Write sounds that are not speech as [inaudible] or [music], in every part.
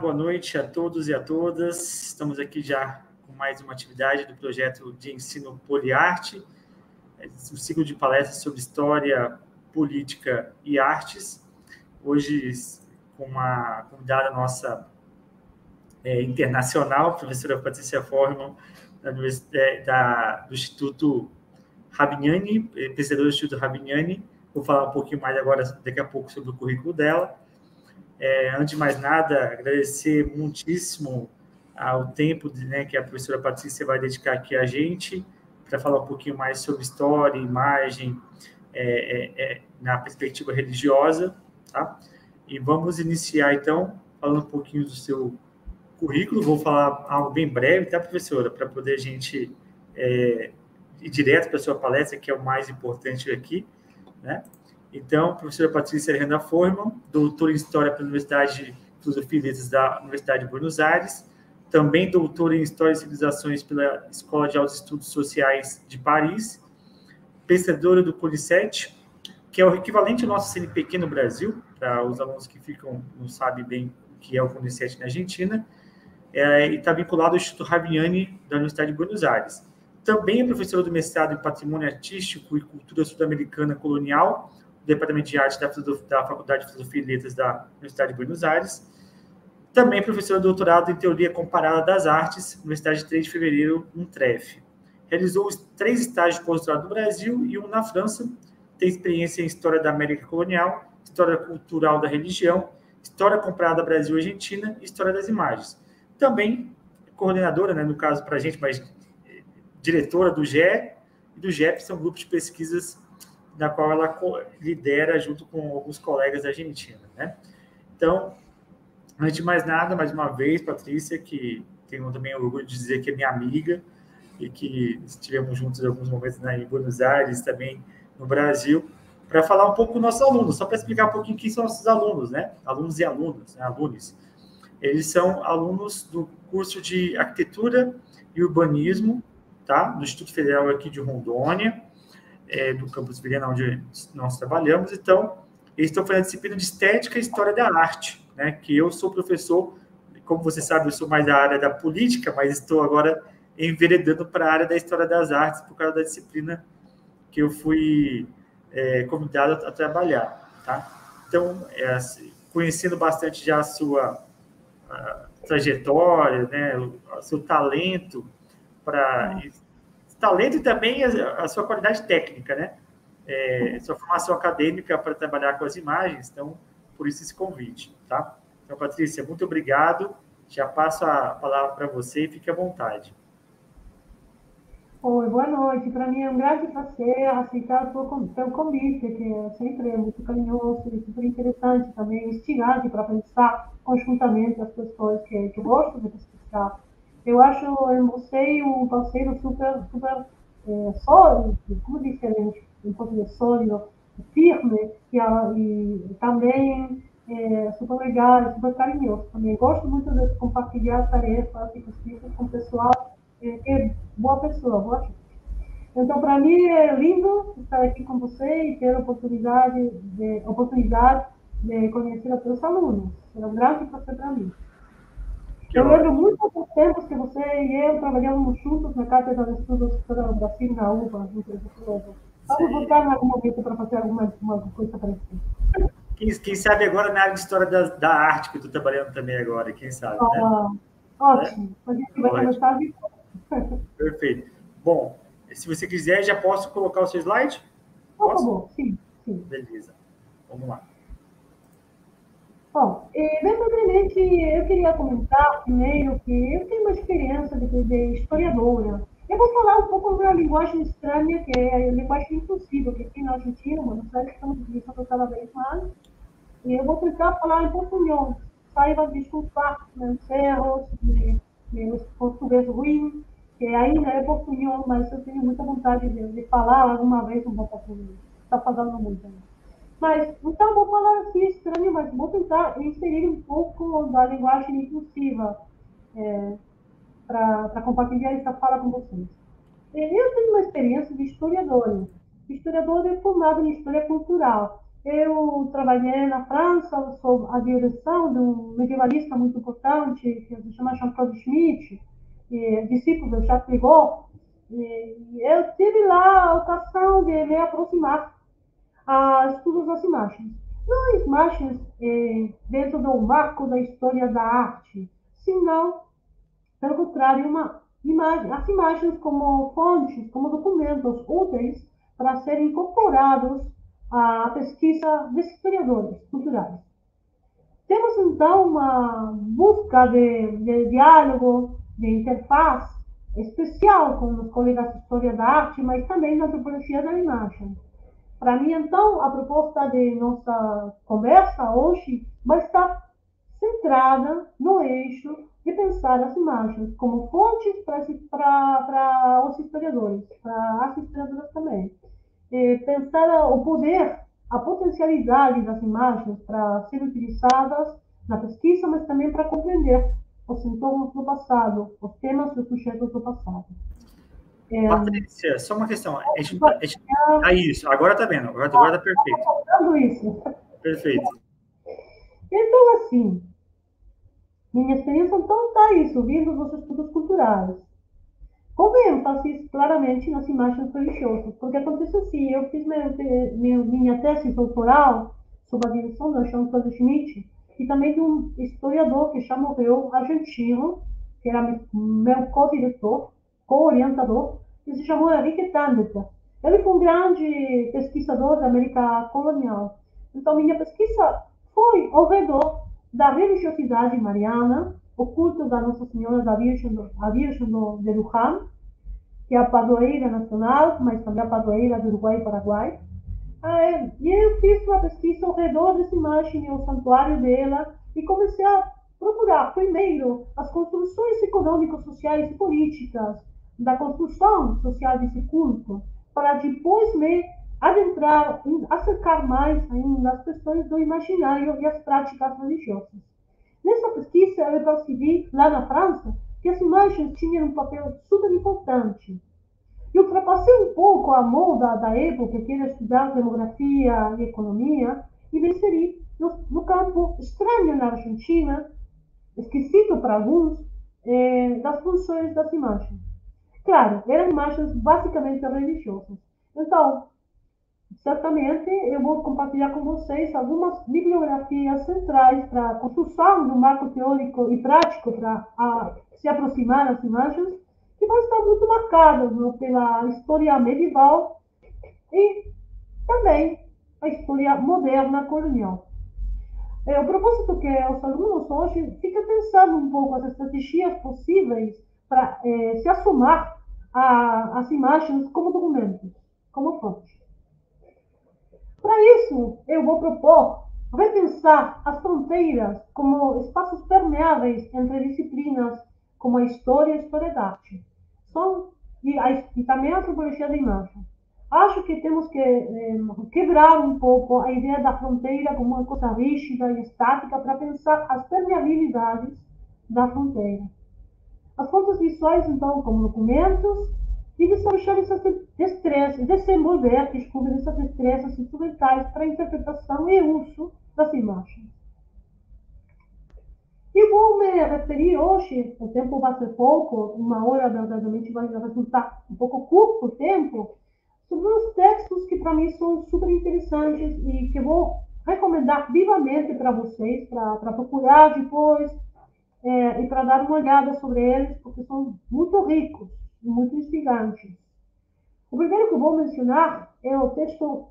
Boa noite a todos e a todas. Estamos aqui já com mais uma atividade do projeto de ensino Poliarte, um ciclo de palestras sobre história, política e artes. Hoje, com uma convidada nossa é, internacional, professora Patrícia Forman, da, é, da, do Instituto Rabignani, é, pesquisadora do Instituto Rabignani. Vou falar um pouquinho mais agora, daqui a pouco, sobre o currículo dela. É, antes de mais nada, agradecer muitíssimo ao tempo né, que a professora Patrícia vai dedicar aqui a gente para falar um pouquinho mais sobre história, imagem, é, é, é, na perspectiva religiosa, tá? E vamos iniciar, então, falando um pouquinho do seu currículo. Vou falar algo bem breve, tá, professora? Para poder a gente é, ir direto para a sua palestra, que é o mais importante aqui, né? Então, professora Patrícia Helena Forman, doutora em História pela Universidade de Filosofia e Letras da Universidade de Buenos Aires, também doutora em História e Civilizações pela Escola de Altos Estudos Sociais de Paris, pesquisadora do Policet, que é o equivalente ao nosso CNPq no Brasil, para os alunos que ficam não sabem bem o que é o Policet na Argentina, é, e está vinculado ao Instituto Ravignani da Universidade de Buenos Aires. Também é professora do mestrado em Patrimônio Artístico e Cultura Sul-Americana Colonial Departamento de Arte da, da Faculdade de Filosofia e Letras da Universidade de Buenos Aires. Também professor de doutorado em Teoria Comparada das Artes, Universidade de 3 de Fevereiro, UNTREF. Realizou três estágios de pós-doutorado no Brasil e um na França. Tem experiência em História da América Colonial, História Cultural da Religião, História Comparada Brasil e Argentina e História das Imagens. Também coordenadora, né, no caso para a gente, mas eh, diretora do GE e do GEP, são grupos de pesquisas na qual ela lidera junto com alguns colegas da Argentina, né? Então, antes de mais nada, mais uma vez, Patrícia, que tenho também orgulho de dizer que é minha amiga e que estivemos juntos em alguns momentos né, em Buenos Aires, também no Brasil, para falar um pouco dos nossos alunos, só para explicar um pouquinho quem são nossos alunos, né? Alunos e alunos, né? alunos. Eles são alunos do curso de Arquitetura e Urbanismo, tá? Do Instituto Federal aqui de Rondônia, é, do campus Vilhena, onde nós trabalhamos. Então, eles estão fazendo a disciplina de Estética e História da Arte, né? que eu sou professor, como você sabe, eu sou mais da área da política, mas estou agora enveredando para a área da História das Artes por causa da disciplina que eu fui é, convidado a trabalhar, tá? Então, é, assim, conhecendo bastante já a sua a trajetória, né, o seu talento para talento e também a, a sua qualidade técnica, né? É, sua formação acadêmica para trabalhar com as imagens, então, por isso esse convite, tá? Então, Patrícia, muito obrigado. Já passo a palavra para você e fique à vontade. Oi, boa noite. Para mim é um grande prazer aceitar o seu convite, que é sempre muito carinhoso e super interessante, também instigante para pensar conjuntamente as questões que, que eu gosto de pesquisar eu acho em você um parceiro super, super é, sólido, como disse em português, sólido, firme e, e também é, super legal, super carinhoso. Também gosto muito de compartilhar tarefas e pesquisas com o pessoal é, que é boa pessoa, boa gente. Então, para mim é lindo estar aqui com você e ter a oportunidade de, oportunidade de conhecer os seus alunos. É um grande prazer para mim. Eu lembro muito dos tempos que você e eu trabalhávamos juntos na Cátedra de Estudos do Brasil, na UBA, no Vamos voltar em algum momento para fazer alguma, coisa parecida. Quem, quem, sabe agora na área de história da, da arte, que eu estou trabalhando também agora, quem sabe, né? ah, né? Ótimo. É? A gente vai começar a Perfeito. Bom, se você quiser, já posso colocar o seu slide? Por favor, sim, sim. Beleza. Vamos lá. Bom, bem brevemente, eu queria comentar primeiro que eu tenho uma experiência de, de historiadora. Eu vou falar um pouco sobre a linguagem estranha, que é a linguagem impossível, que aqui na Argentina, Buenos Aires, estamos utilizando cada vez mais. E eu vou tentar falar em português. Saiba desculpar meus erros, meu português ruim, que ainda é português, mas eu tenho muita vontade de, de falar alguma vez um pouco português. Está falando muito. Né? Mas, então, vou falar assim estranho, mas vou tentar inserir um pouco da linguagem inclusiva é, para compartilhar essa fala com vocês. Eu tenho uma experiência de historiadora. Historiador é formado em história cultural. eu trabalhei na França sob a direção de um medievalista muito importante, que se chama Jean-Claude Schmitt, discípulo de Jacques Rigaud, e eu tive lá a ocasião de me aproximar a estudos das imagens. Não as imagens eh, dentro do marco da história da arte, senão, pelo contrário, uma imagem, as imagens como fontes, como documentos úteis para serem incorporados à pesquisa dos historiadores culturais. Temos, então, uma busca de, de diálogo, de interface especial com os colegas de História da Arte, mas também na antropologia da imagem. Para mim, então, a proposta de nossa conversa hoje vai estar centrada no eixo de pensar as imagens como fontes para os historiadores, para as historiadoras também. E pensar o poder, a potencialidade das imagens para serem utilizadas na pesquisa, mas também para compreender os sintomas do passado, os temas e os sujetos do passado. É... Patrícia, só uma questão. É, é, é isso, agora está vendo, agora, agora está perfeito. isso. Perfeito. Então, assim, minha experiência então está isso, vindo dos estudos culturais. Com ênfase claramente nas imagens religiosas, porque acontece assim, eu fiz meu, meu, minha tese doutoral sob a direção do Jean-Claude Schmitt, e também de um historiador que já morreu, argentino, que era meu co-diretor, co-orientador, que se chamou Henrique Tandeta. Ele foi um grande pesquisador da América colonial. Então, minha pesquisa foi ao redor da religiosidade mariana, o culto da Nossa Senhora da Virgem, a Virgem de Luján, que é a padroeira nacional, mas também a padroeira do Uruguai e Paraguai, ah, e eu fiz uma pesquisa ao redor dessa imagem, o santuário dela, e comecei a procurar, primeiro, as construções econômicas, sociais e políticas da construção social desse culto, para depois me adentrar, acercar mais ainda as questões do imaginário e as práticas religiosas. Nessa pesquisa, eu percebi, lá na França, que as imagens tinham um papel super importante e ultrapassei um pouco a moda da época, que era estudar demografia e economia, e me inseri no, no campo estranho na Argentina, esquecido para alguns, eh, das funções das imagens. Claro, eram imagens basicamente religiosas. Então, certamente eu vou compartilhar com vocês algumas bibliografias centrais para a construção do marco teórico e prático para se aproximar das imagens que vai estar muito marcada né, pela história medieval e também a história moderna colonial. É, o propósito que os alunos hoje ficam pensando um pouco as estratégias possíveis para é, se assumar a, as imagens como documentos, como fonte. Para isso, eu vou propor repensar as fronteiras como espaços permeáveis entre disciplinas como a história e a história da arte são, e, e também a antropologia da imagem. Acho que temos que eh, quebrar um pouco a ideia da fronteira como uma coisa rígida e estática para pensar as permeabilidades da fronteira. As visuais, então, como documentos, e desarrollar essas destrezas, desenvolver, descobrir essas destrezas instrumentais para interpretação e uso das imagens. E vou me referir hoje, o tempo vai ser pouco, uma hora verdadeiramente vai resultar um pouco curto o tempo, sobre uns textos que para mim são super interessantes e que vou recomendar vivamente para vocês, para procurar depois é, e para dar uma olhada sobre eles, porque são muito ricos e muito instigantes. O primeiro que vou mencionar é o texto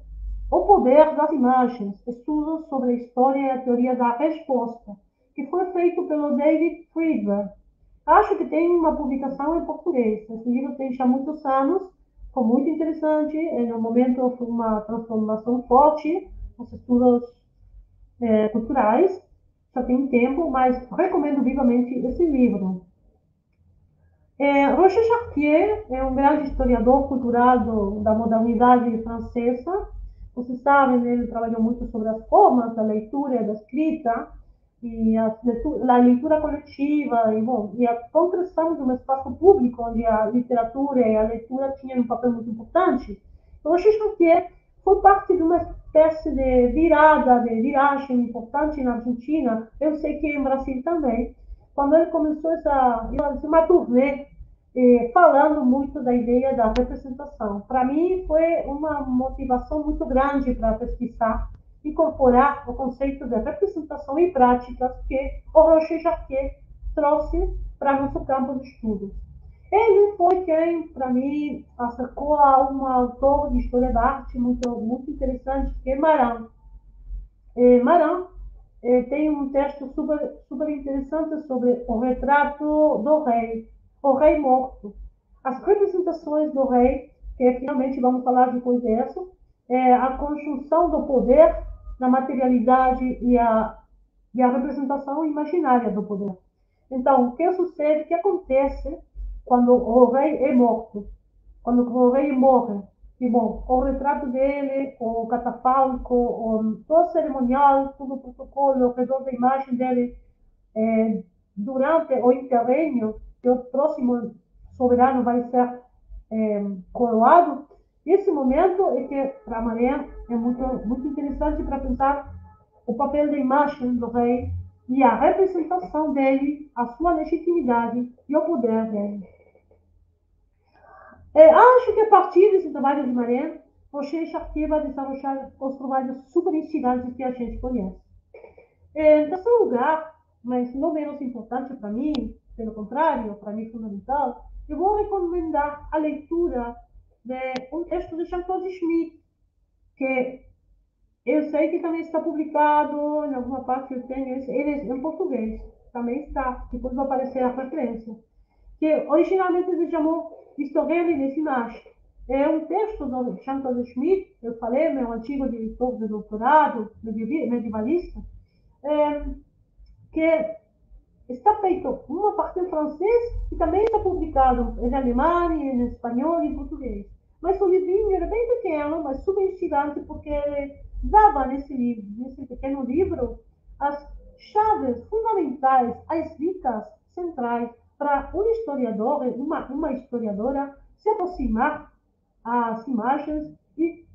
O Poder das Imagens, estudos sobre a história e a teoria da resposta, que foi feito pelo David Friedberg. Acho que tem uma publicação em português. Esse livro tem já muitos anos, foi muito interessante. E no momento foi uma transformação forte nos estudos é, culturais. Tem tempo, mas recomendo vivamente esse livro. É, Roger Chartier é um grande historiador cultural do, da modernidade francesa. Vocês sabem, ele trabalhou muito sobre as formas da leitura e da escrita e a, a leitura coletiva e bom e a construção de um espaço público onde a literatura e a leitura tinham um papel muito importante. Então, acho foi parte de uma espécie de virada, de viragem importante na Argentina, eu sei que em Brasil também, quando ele começou essa, uma turnê eh, falando muito da ideia da representação. Para mim, foi uma motivação muito grande para pesquisar, incorporar o conceito de representação em práticas que o Roger Jacquet trouxe para nosso campo de estudos. Ele foi quem, para mim, acercou a um autor de história da arte muito, muito interessante, que é Maran. É, Maran é, tem um texto super, super interessante sobre o retrato do rei, o rei morto. As representações do rei, que finalmente vamos falar depois disso, é a conjunção do poder na materialidade e a, e a representação imaginária do poder. Então, o que sucede, o que acontece quando o rei é morto, quando o rei morre, e bom, o retrato dele, o catafalco, o, todo o cerimonial, todo o protocolo ao redor da imagem dele, é, durante o interregno, que o próximo soberano vai ser é, coroado, esse momento é que, para Maria, é muito, muito interessante para pensar o papel da imagem do rei e a representação dele, a sua legitimidade e o poder dele. É, acho que a partir desse trabalho de Maré, você Chartier vai desarrollar os trabalhos super instigantes que a gente conhece. É, em terceiro lugar, mas não menos importante para mim, pelo contrário, para mim fundamental, eu vou recomendar a leitura de um texto de Jean-Claude Schmitt, que eu sei que também está publicado em alguma parte, eu tenho ele é em português, também está, depois vai aparecer a referência, que originalmente se chamou Historiale nesse imagem. É um texto do Chantal Schmidt, eu falei, meu antigo diretor de doutorado, medievalista, é, que está feito uma parte em francês e também está publicado em alemão, em espanhol e em português. Mas o livrinho era bem pequeno, mas super instigante, porque dava nesse, livro, nesse pequeno livro as chaves fundamentais, as dicas centrais para um historiador, uma, uma historiadora, se aproximar às imagens e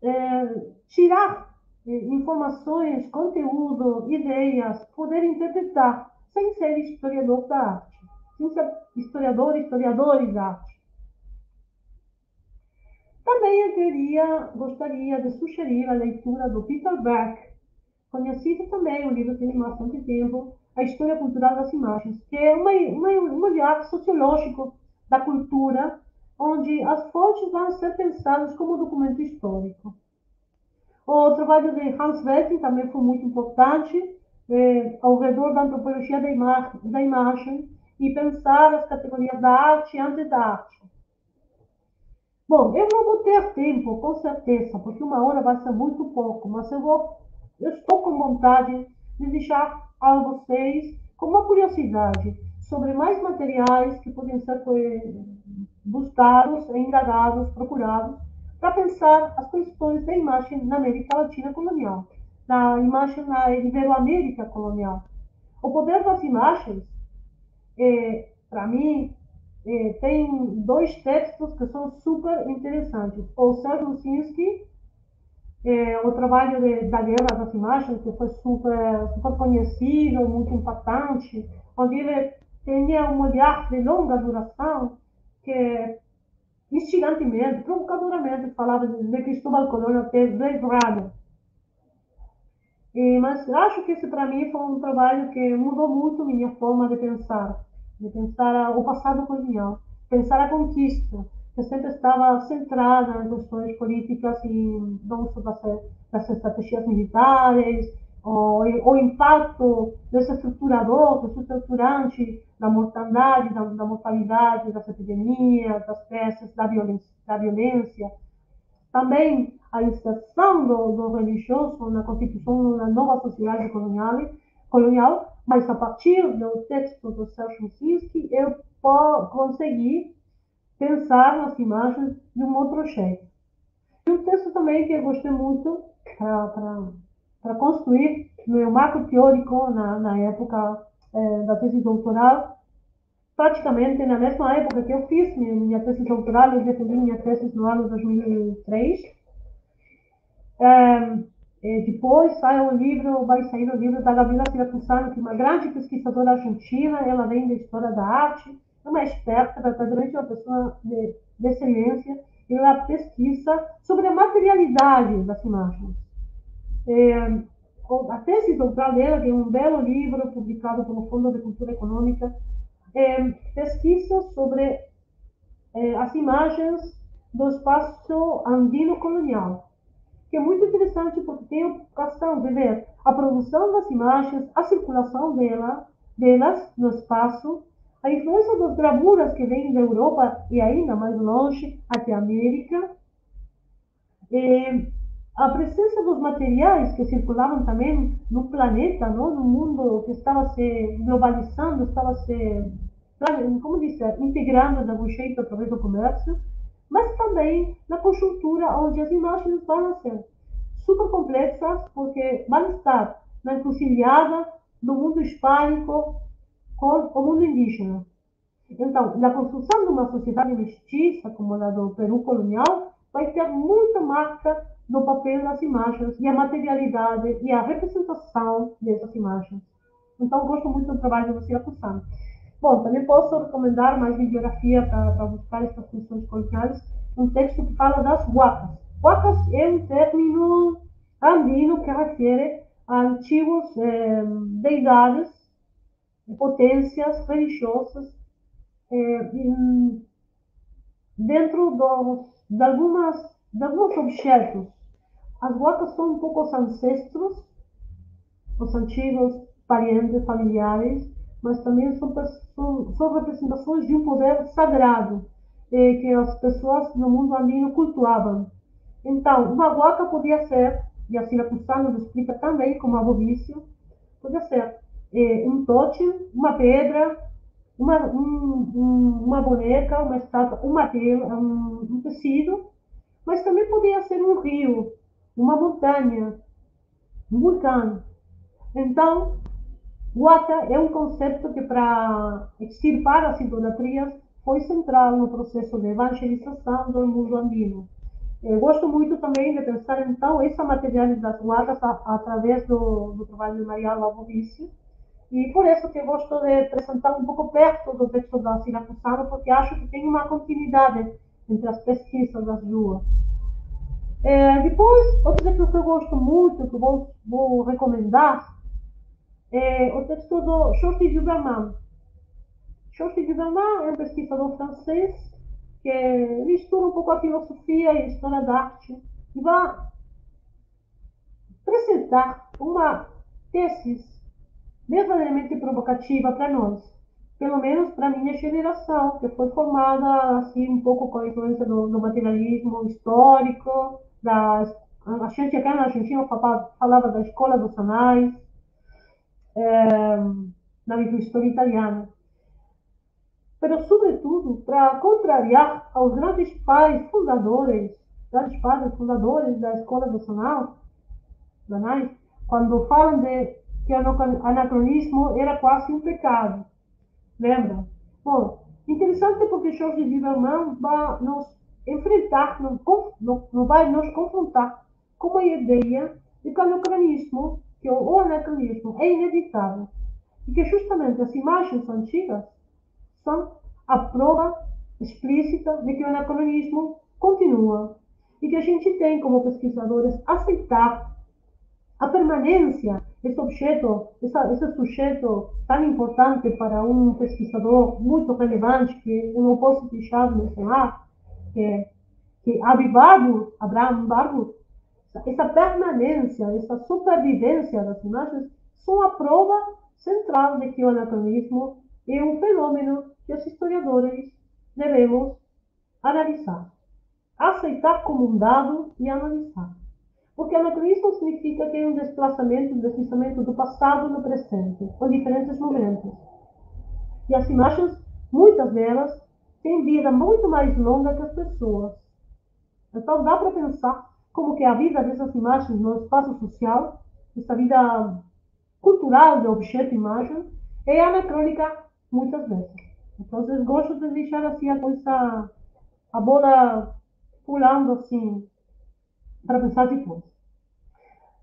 é, tirar é, informações, conteúdo, ideias, poder interpretar, sem ser historiador da arte, sem ser historiador, historiadores da arte. Também eu queria, gostaria de sugerir a leitura do Peter Beck, conhecido também, um livro tem bastante tempo, a história cultural das imagens, que é uma, uma, um olhar sociológico da cultura, onde as fontes vão ser pensadas como documento histórico. O trabalho de Hans Wetting também foi muito importante, é, ao redor da antropologia da, ima da imagem e pensar as categorias da arte antes da arte. Bom, eu não vou ter tempo, com certeza, porque uma hora vai ser muito pouco, mas eu, vou, eu estou com vontade de deixar a vocês com uma curiosidade sobre mais materiais que podem ser buscados, indagados, procurados, para pensar as questões da imagem na América Latina colonial, na imagem na Ibero-América colonial. O poder das imagens, é, para mim, é, tem dois textos que são super interessantes. O Sérgio Lucinski, é, o trabalho de, da Guerra das Imagens, que foi super, super conhecido, muito impactante, onde ele tinha um olhar de longa duração que instigantemente, provocadoramente falava de Cristóbal Colón até Runner. E, mas acho que esse para mim foi um trabalho que mudou muito minha forma de pensar, de pensar o passado colonial, pensar a conquista, que sempre estava centrada em questões políticas e do uso das, estratégias militares, o, o impacto desestruturador, desestruturante da mortandade, da, da mortalidade, das epidemias, das pestes, da violência, da violência. Também a inserção do, do religioso na constituição da nova sociedade colonial, colonial, mas a partir do texto do Sérgio Sinski, eu consegui pensar nas imagens de um outro jeito. E um texto também que eu gostei muito para construir meu marco teórico na, na época eh, da tese doutoral, praticamente na mesma época que eu fiz minha, minha tese doutoral, eu defendi minha tese no ano 2003, É, depois sai o livro, vai sair o livro da Gabriela Siracusano, que é uma grande pesquisadora argentina, ela vem da história da arte, é uma experta, verdadeiramente uma pessoa de, de excelência, ela pesquisa sobre a materialidade das imagens. É, a tese doutoral dela, que é um belo livro publicado pelo Fundo de Cultura Econômica, é, pesquisa sobre é, as imagens do espaço andino colonial, que é muito interessante porque tem a questão de ver a produção das imagens, a circulação dela, delas no espaço, a influência das gravuras que vêm da Europa e ainda mais longe até a América, a presença dos materiais que circulavam também no planeta, não? no mundo que estava se globalizando, estava se, como dizer, integrando de algum jeito através do comércio, mas também na conjuntura onde as imagens vão ser super complexas, porque vão estar na encruzilhada do mundo hispânico com o mundo indígena. Então, na construção de uma sociedade mestiça, como a do Peru colonial, vai ter muita marca do papel das imagens e a materialidade e a representação dessas imagens. Então, gosto muito do trabalho de Lucila Cussano. Bom, também posso recomendar mais bibliografia para buscar essas funções coloniais, um texto que fala das huacas. Huacas é um término andino que refere a antigos eh, deidades, potências religiosas, eh, dentro dos, de, algumas, de alguns objetos as huacas são um pouco os ancestros, os antigos parentes, familiares, mas também são, são, são representações de um poder sagrado eh, que as pessoas no mundo andino cultuavam. Então, uma huaca podia ser, e a Cira Custano explica também como abobício, podia ser um tote, uma pedra, uma, um, um, uma boneca, uma estátua, um, um tecido, mas também podia ser um rio, uma montanha, um vulcão. Então, Waka é um conceito que, para extirpar as idolatrias, foi central no processo de evangelização do mundo andino. Eu gosto muito também de pensar, então, essa materialidade das Wakas através do, do, trabalho de Maria Lavovici, e por isso que eu gosto de apresentar um pouco perto do texto da Siracusano, porque acho que tem uma continuidade entre as pesquisas das duas. É, depois, outro texto que eu gosto muito, que vou, vou recomendar, é o texto do Georges Duberman. Georges Duberman é um pesquisador francês que mistura um pouco a filosofia e a história da arte e vai apresentar uma tese verdadeiramente provocativa para nós, pelo menos para minha geração, que foi formada assim um pouco com a influência do, do materialismo histórico, da, a gente aqui na Argentina falava da escola dos anais, é, na história italiana. Mas, sobretudo, para contrariar aos grandes pais fundadores, grandes pais fundadores da escola dos anais, quando falam de que anacronismo era quase um pecado. Lembra? Bom, interessante porque Jorge Lieberman vai nos enfrentar, não vai nos confrontar com a ideia de que o anacronismo, que o anacronismo é inevitável e que justamente as imagens antigas são a prova explícita de que o anacronismo continua e que a gente tem como pesquisadores aceitar a permanência esse objeto, esse sujeito tão importante para um pesquisador muito relevante que eu não posso deixar de mencionar, que, que Abibarbo, Abraham Barbo, essa permanência, essa supervivência das imagens são a prova central de que o anacronismo é um fenômeno que os historiadores devemos analisar, aceitar como um dado e analisar. Porque anacronismo significa que é um desplaçamento, um deslizamento do passado no presente, com diferentes momentos. E as imagens, muitas delas, tem vida muito mais longa que as pessoas. Então dá para pensar como que a vida dessas imagens no espaço social, essa vida cultural de objeto imagem, é anacrônica muitas vezes. Então eu gosto de deixar assim a coisa, a bola pulando assim, para pensar depois.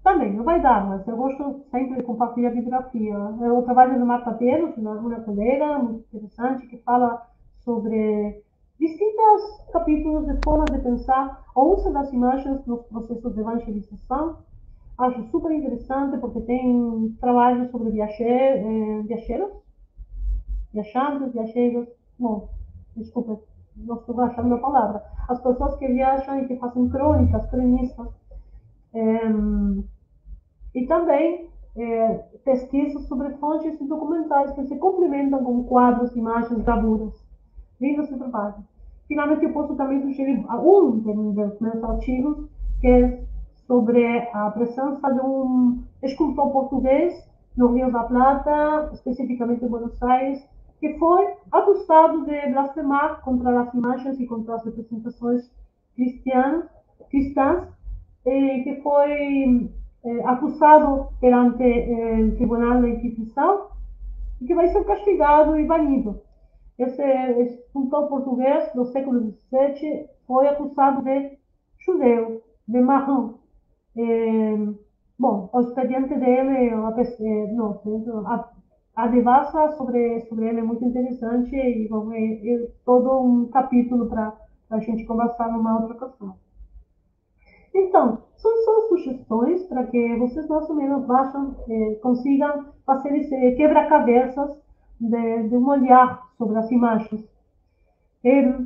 também não vai dar, mas eu gosto sempre de compartilhar bibliografia. Eu trabalho no Marta Pelos, uma colega muito interessante, que fala sobre distintos capítulos de formas de pensar o uso das imagens nos processos de evangelização. Acho super interessante porque tem trabalhos sobre viaje, eh, viajantes, viajeiros, bom, desculpa, não estou achando a palavra, as pessoas que viajam e que fazem crônicas, cronistas, é, e também é, pesquisas sobre fontes documentais que se complementam com quadros, imagens, gravuras. Lindo esse trabalho. Finalmente, eu posso também sugerir um dos meus artigos, que é sobre a presença de um escultor português no Rio da Plata, especificamente em Buenos Aires, que foi acusado de blasfemar contra as imagens e contra as representações cristãs, e que foi eh, acusado perante eh, o Tribunal da Inquisição e que vai ser castigado e banido. Esse escultor português do século XVII foi acusado de judeu, de marrom. Eh, bom, o expediente dele, a, não, a, a devassa sobre, sobre ele é muito interessante e vamos ver todo um capítulo para a gente conversar numa outra ocasião. Então, são só sugestões para que vocês mais ou menos baixam, eh, consigam fazer esse quebra-cabeças de, de, um olhar sobre as imagens. Eh,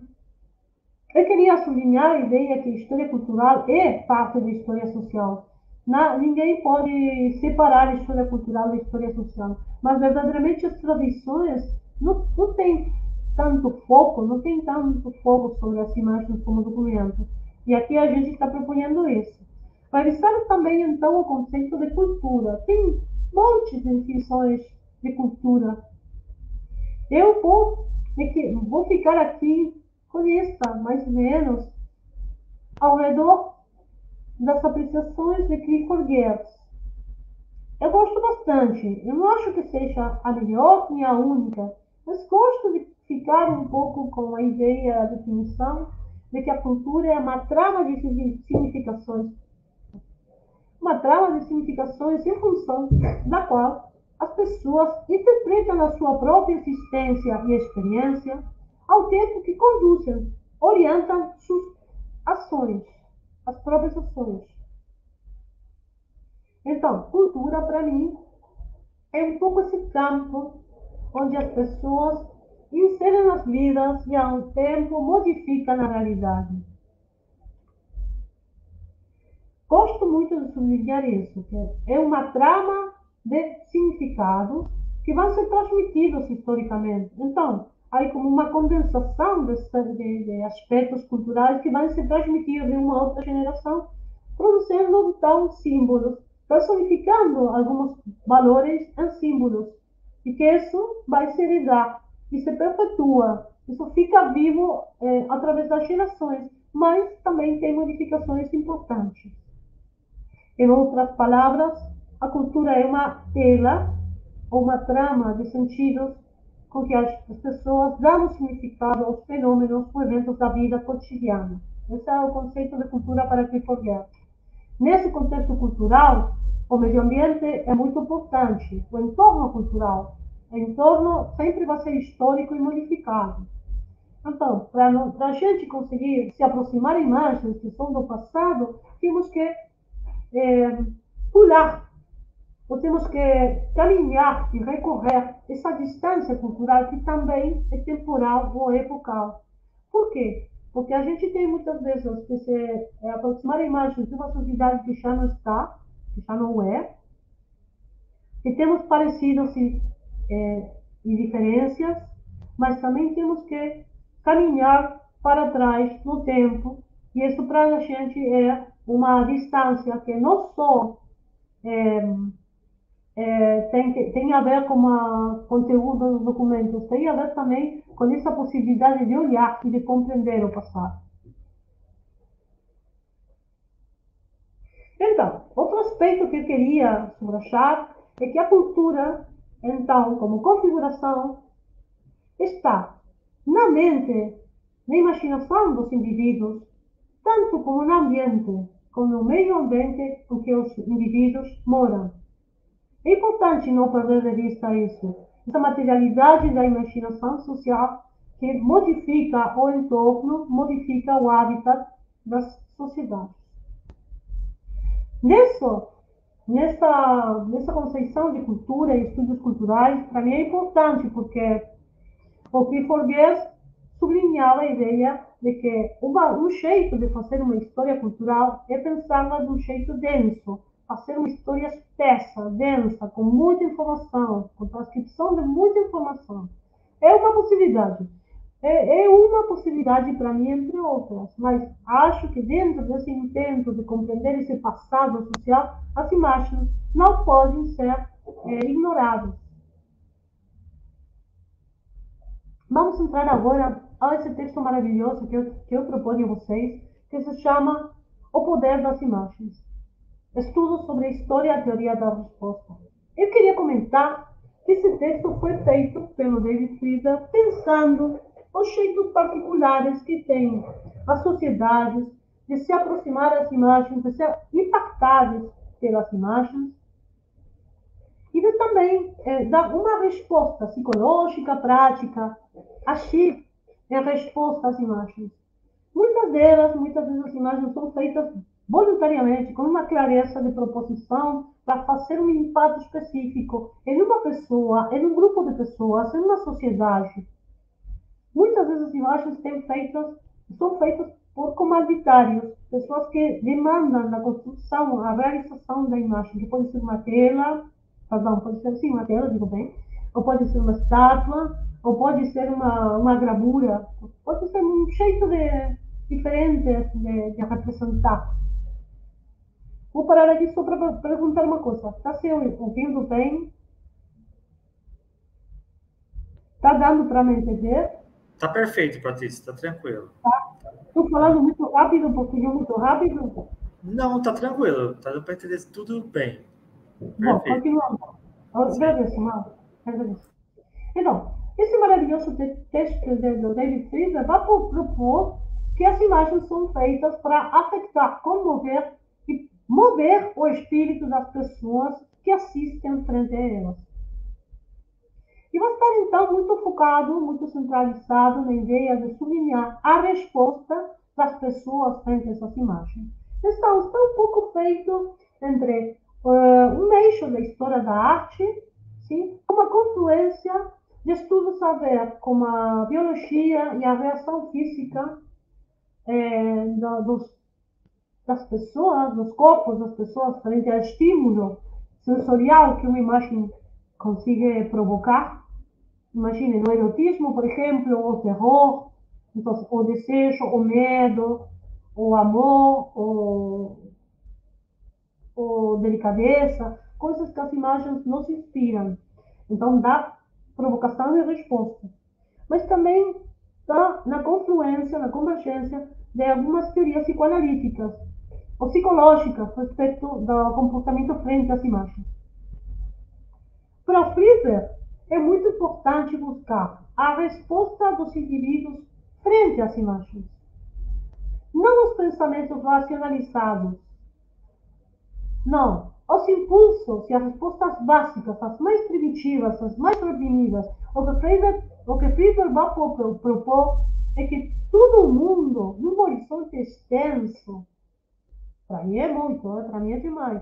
eu queria sublinhar a ideia que a história cultural é parte da história social. Na, ninguém pode separar a história cultural da história social, mas verdadeiramente as tradições não, não têm tanto foco, não tem tanto foco sobre as imagens como documento. E aqui a gente está proponendo isso. Revisar também, então, o conceito de cultura. Tem montes de definições de cultura. Eu vou, vou ficar aqui com esta, mais ou menos, ao redor das apreciações de Clifford Geertz. Eu gosto bastante. Eu não acho que seja a melhor nem a única, mas gosto de ficar um pouco com a ideia, a definição de que a cultura é uma trama de significações. Uma trama de significações em função da qual as pessoas interpretam a sua própria existência e experiência ao tempo que conduzem, orientam suas ações, as próprias ações. Então, cultura, para mim, é um pouco esse campo onde as pessoas inserem nas vidas e, ao tempo, modificam a realidade. Gosto muito de sublinhar isso, que é uma trama de significados que vão ser transmitidos historicamente. Então, há como uma condensação de, de, de aspectos culturais que vão ser transmitidos de uma outra geração, produzindo então símbolos, personificando alguns valores em símbolos, e que isso vai se heredar e se perpetua. Isso fica vivo é, através das gerações, mas também tem modificações importantes. Em outras palavras, a cultura é uma tela ou uma trama de sentidos com que as pessoas dão significado aos fenômenos ou eventos da vida cotidiana. Esse é o conceito de cultura para Clifford Nesse contexto cultural, o meio ambiente é muito importante, o entorno cultural o entorno sempre vai ser histórico e modificado. Então, para a gente conseguir se aproximar imagens que são do passado, temos que é, pular, ou temos que caminhar e recorrer essa distância cultural que também é temporal ou epocal. Por quê? Porque a gente tem muitas vezes que se é, aproximar imagens de uma sociedade que já não está, que já não é, e temos parecidos é, indiferenças, mas também temos que caminhar para trás no tempo, e isso para a gente é uma distância que não só é, é, tem, tem a ver com o conteúdo dos documentos, tem a ver também com essa possibilidade de olhar e de compreender o passado. Então, outro aspecto que eu queria subrachar é que a cultura então, como configuração, está na mente, na imaginação dos indivíduos, tanto como no ambiente, com o meio ambiente em que os indivíduos moram. É importante não perder de vista isso, essa materialidade da imaginação social que modifica o entorno, modifica o hábitat das sociedades. Nisso, nessa, nessa concepção de cultura e estudos culturais, para mim é importante, porque o Guest sublinhava a ideia de que uma, um jeito de fazer uma história cultural é pensá-la de um jeito denso, fazer uma história espessa, densa, com muita informação, com transcrição de muita informação. É uma possibilidade. É, é uma possibilidade para mim, entre outras, mas acho que dentro desse intento de compreender esse passado social, as imagens não podem ser é, ignoradas. Vamos entrar agora a esse texto maravilhoso que eu, que eu proponho a vocês, que se chama O Poder das Imagens. Estudo sobre a história e a teoria da resposta. Eu queria comentar que esse texto foi feito pelo David Frieder pensando os jeitos particulares que tem as sociedades de se aproximar das imagens, de ser impactadas pelas imagens, e de também é, dar uma resposta psicológica, prática, agir em resposta às imagens. Muitas delas, muitas vezes as imagens são feitas voluntariamente, com uma clareza de proposição para fazer um impacto específico em uma pessoa, em um grupo de pessoas, em uma sociedade. Muitas vezes as imagens feitas, são feitas por comanditários, pessoas que demandam a construção, a realização da imagem, que pode ser uma tela, perdão, pode ser sim uma tela, digo bem, ou pode ser uma estátua, ou pode ser uma, uma gravura, pode ser um jeito de, diferente de, de representar. Vou parar aqui só para perguntar uma coisa. Está se ouvindo bem? Está dando para me entender? Está perfeito, Patrícia, está tranquilo. Estou tá. falando muito rápido, um pouquinho muito rápido? Não, está tranquilo. Está dando para entender tudo bem. Bom, continuamos. Agradeço, Mauro. Agradeço. Então, esse maravilhoso texto do David Friedman vai propor que as imagens são feitas para afetar, comover mover o espírito das pessoas que assistem frente a elas. E vai estar, então, muito focado, muito centralizado na ideia de sublinhar a resposta das pessoas frente a essas imagens. Então, está um pouco feito entre uh, um eixo da história da arte, sim, uma confluência de estudos a ver como a biologia e a reação física é, dos, das pessoas, dos corpos das pessoas frente ao estímulo sensorial que uma imagem consiga provocar. Imagine no erotismo, por exemplo, o terror, então, o desejo, o medo, o amor, o, o delicadeza, coisas que as imagens nos inspiram. Então, dá provocação e resposta. Mas também está na confluência, na convergência de algumas teorias psicoanalíticas ou psicológicas respeito do comportamento frente às imagens. Para o Frieder, é muito importante buscar a resposta dos indivíduos frente às imagens. Não os pensamentos racionalizados. Não, os impulsos e as respostas básicas, as mais primitivas, as mais reprimidas, o que Freiberg, o que Freiberg vai propor é que todo mundo, num horizonte extenso, para mim é muito, né? para mim é demais,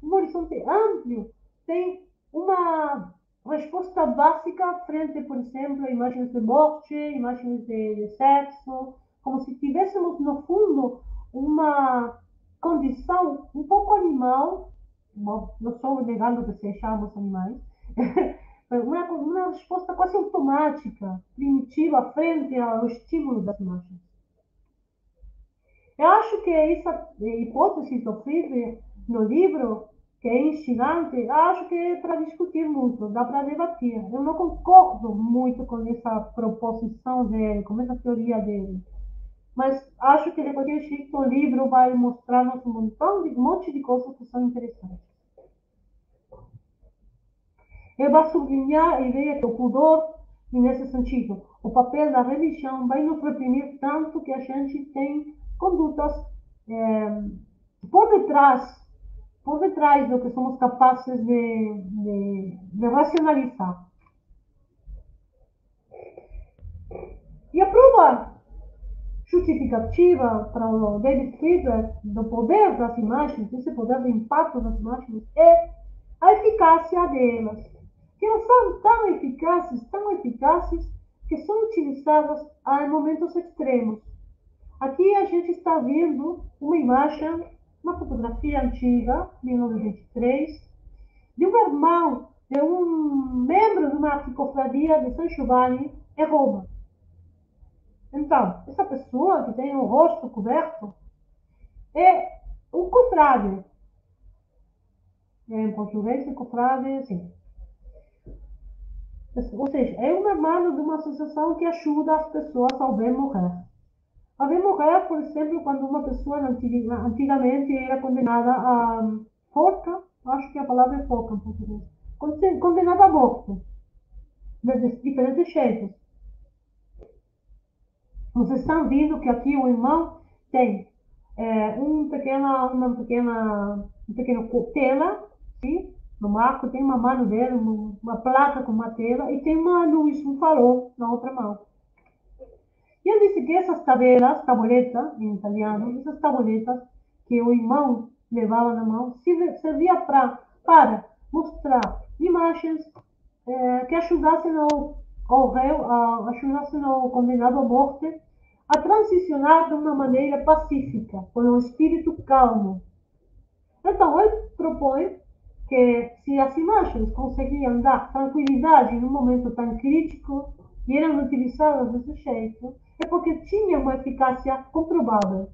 um horizonte amplo, tem uma resposta básica frente, por exemplo, a imagens de morte, imagens de, de sexo, como se tivéssemos, no fundo, uma condição um pouco animal não estou negando que sejamos animais, [laughs] uma, uma resposta quase automática, primitiva, frente ao estímulo das imagens. Eu acho que essa hipótese Friedrich no livro, que é instigante, acho que é para discutir muito, dá para debater. Eu não concordo muito com essa proposição dele, com essa teoria dele. Mas acho que de qualquer jeito o livro vai mostrar-nos um montão de um monte de coisas que são interessantes. Ele vai sublinhar a ideia que o pudor, nesse sentido, o papel da religião vai nos reprimir tanto que a gente tem condutas é, por detrás, por detrás do que somos capazes de, de, de racionalizar. E a prova justificativa para o David Friedman do poder das imagens, desse poder do impacto das imagens, é a eficácia delas. Que elas são tão eficazes, tão eficazes, que são utilizadas em momentos extremos. Aqui a gente está vendo uma imagem, uma fotografia antiga, 1923, de um irmão, de um membro de uma arquicofradia de São Giovanni em Roma. Então, essa pessoa que tem o rosto coberto é um confrade. Em português, é confrade, assim. Ou seja, é um membro de uma associação que ajuda as pessoas ao bem morrer. Bem morrer, por exemplo, quando uma pessoa antigamente era condenada a forca, acho que a palavra é forca em português, condenada a morte, de diferentes jeitos. Vocês estão vendo que aqui o irmão tem é, um pequena, uma pequena, um pequeno tela, sim? no marco tem uma mão dele, uma placa com uma tela e tem uma luz, um farol na outra mão. E ele disse que essas tabelas, tabuleta em italiano, essas tabuletas que o irmão levava na mão, servia pra, para mostrar imagens é, que ajudassem ao ao réu, ajudassem ao condenado à morte a transicionar de uma maneira pacífica, com um espírito calmo. Então, ele propõe que se as imagens conseguiam dar tranquilidade num momento tão crítico e eram utilizadas desse jeito, é porque tinham uma eficácia comprovável.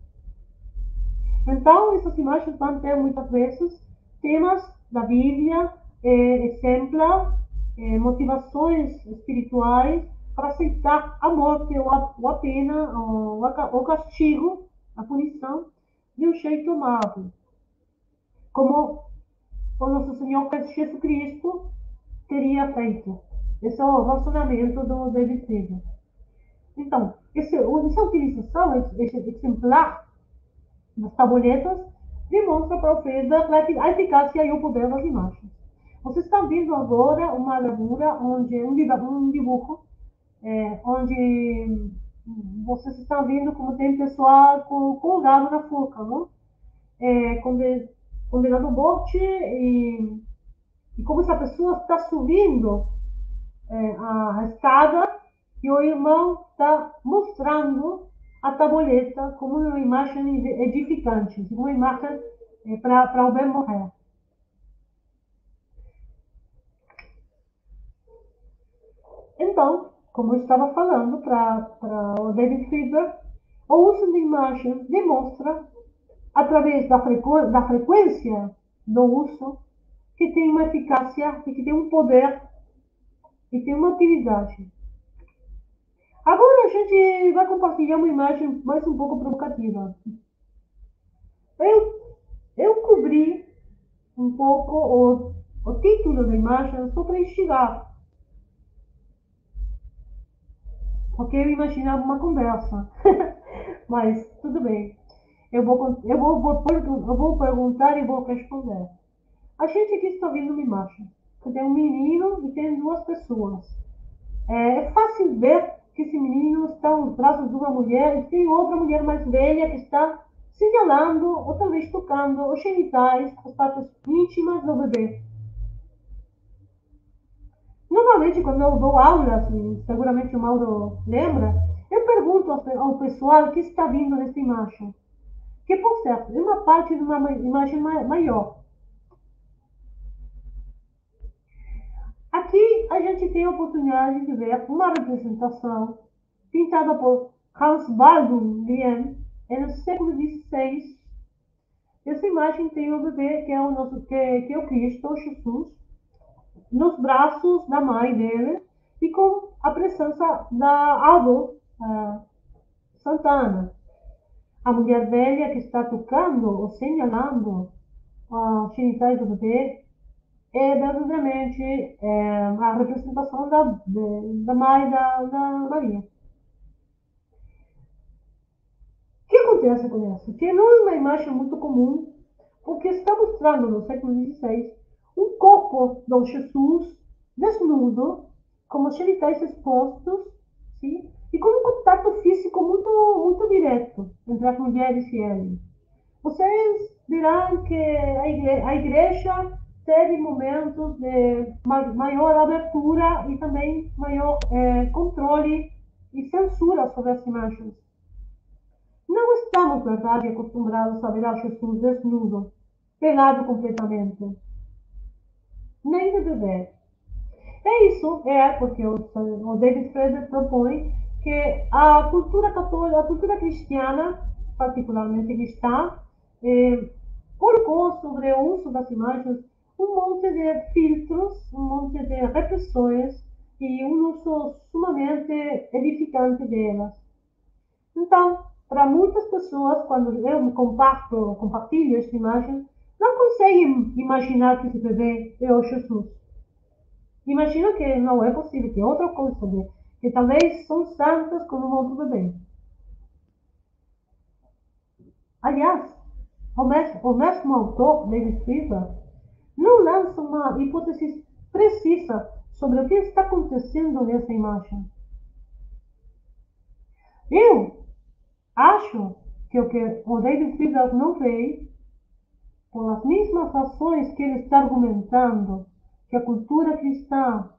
Então, essas imagens vão ter muitas vezes temas da Bíblia, eh, exemplos é, motivações espirituais para aceitar a morte ou a, ou a pena, ou o castigo, a punição, de um jeito amável. Como o nosso Senhor Jesus Cristo teria feito. Esse é o relacionamento do David Friedman. Então, essa utilização, esse exemplar das tabuletas, demonstra para Friedman a eficácia e o poder das imagens. Vocês estão vendo agora uma lavura onde um, um dibujo, é, onde vocês estão vendo como tem pessoal colgado na forca, não? É, condenado morte e, e como essa pessoa está subindo é, a escada e o irmão está mostrando a tabuleta como uma imagem edificante, uma imagem é, para o bem morrer. Então, como eu estava falando para o David Friedberg, o uso de imagem demonstra, através da, frequ da frequência do uso, que tem uma eficácia e que tem um poder e tem uma utilidade. Agora a gente vai compartilhar uma imagem mais um pouco provocativa. Eu, eu cobri um pouco o, o título da imagem só para instigar porque eu imaginava uma conversa. [laughs] Mas tudo bem. Eu vou, eu, vou, eu vou perguntar e vou responder. A gente aqui está vendo uma imagem. Tem um menino e tem duas pessoas. É, é fácil ver que esse menino está nos braços de uma mulher e tem outra mulher mais velha que está señalando ou talvez tocando os genitais, as partes íntimas do bebê. Normalmente, quando eu dou aula, assim, seguramente o Mauro lembra, eu pergunto ao pessoal que está vindo nessa imagem. Que, por certo, é uma parte de uma imagem maior. Aqui a gente tem a oportunidade de ver uma representação pintada por Hans Baldwin Lien no século XVI. Essa imagem tem o bebê que é o nosso que, que é o Cristo, Jesus, nos braços da mãe dele e com a presença da avó uh, Santana. A mulher velha que está tocando ou señalando os genitais do bebê é verdadeiramente é, a representação da, de, da mãe da, da Maria. O que acontece com isso? Que não é uma imagem muito comum o que está mostrando no século XVI um corpo do Jesus desnudo, com os genitais expostos, sim? e com um contato físico muito, muito direto entre as mulheres e ele. Vocês dirão que a igreja teve momentos de maior abertura e também maior é, controle e censura sobre as imagens. Não estamos, na verdade, acostumbrados a ver a Jesus desnudo, pelado completamente. Nem de bebê. É isso, é porque o, o David Frederick propõe que a cultura católica, a cultura cristiana, particularmente cristã, eh, colocou sobre o uso das imagens um monte de filtros, um monte de repressões e um uso sumamente edificante delas. Então, para muitas pessoas, quando eu comparto, compartilho esta imagem, não conseguem imaginar que esse bebê é o Jesus. Imaginam que não é possível, que é outra coisa, que talvez são santas como um outro bebê. Aliás, o mesmo, o mesmo autor, David Friedman, não lança uma hipótese precisa sobre o que está acontecendo nessa imagem. Eu acho que o que o David Friedman não vê, as mesmas ações que ele está argumentando, que a cultura cristã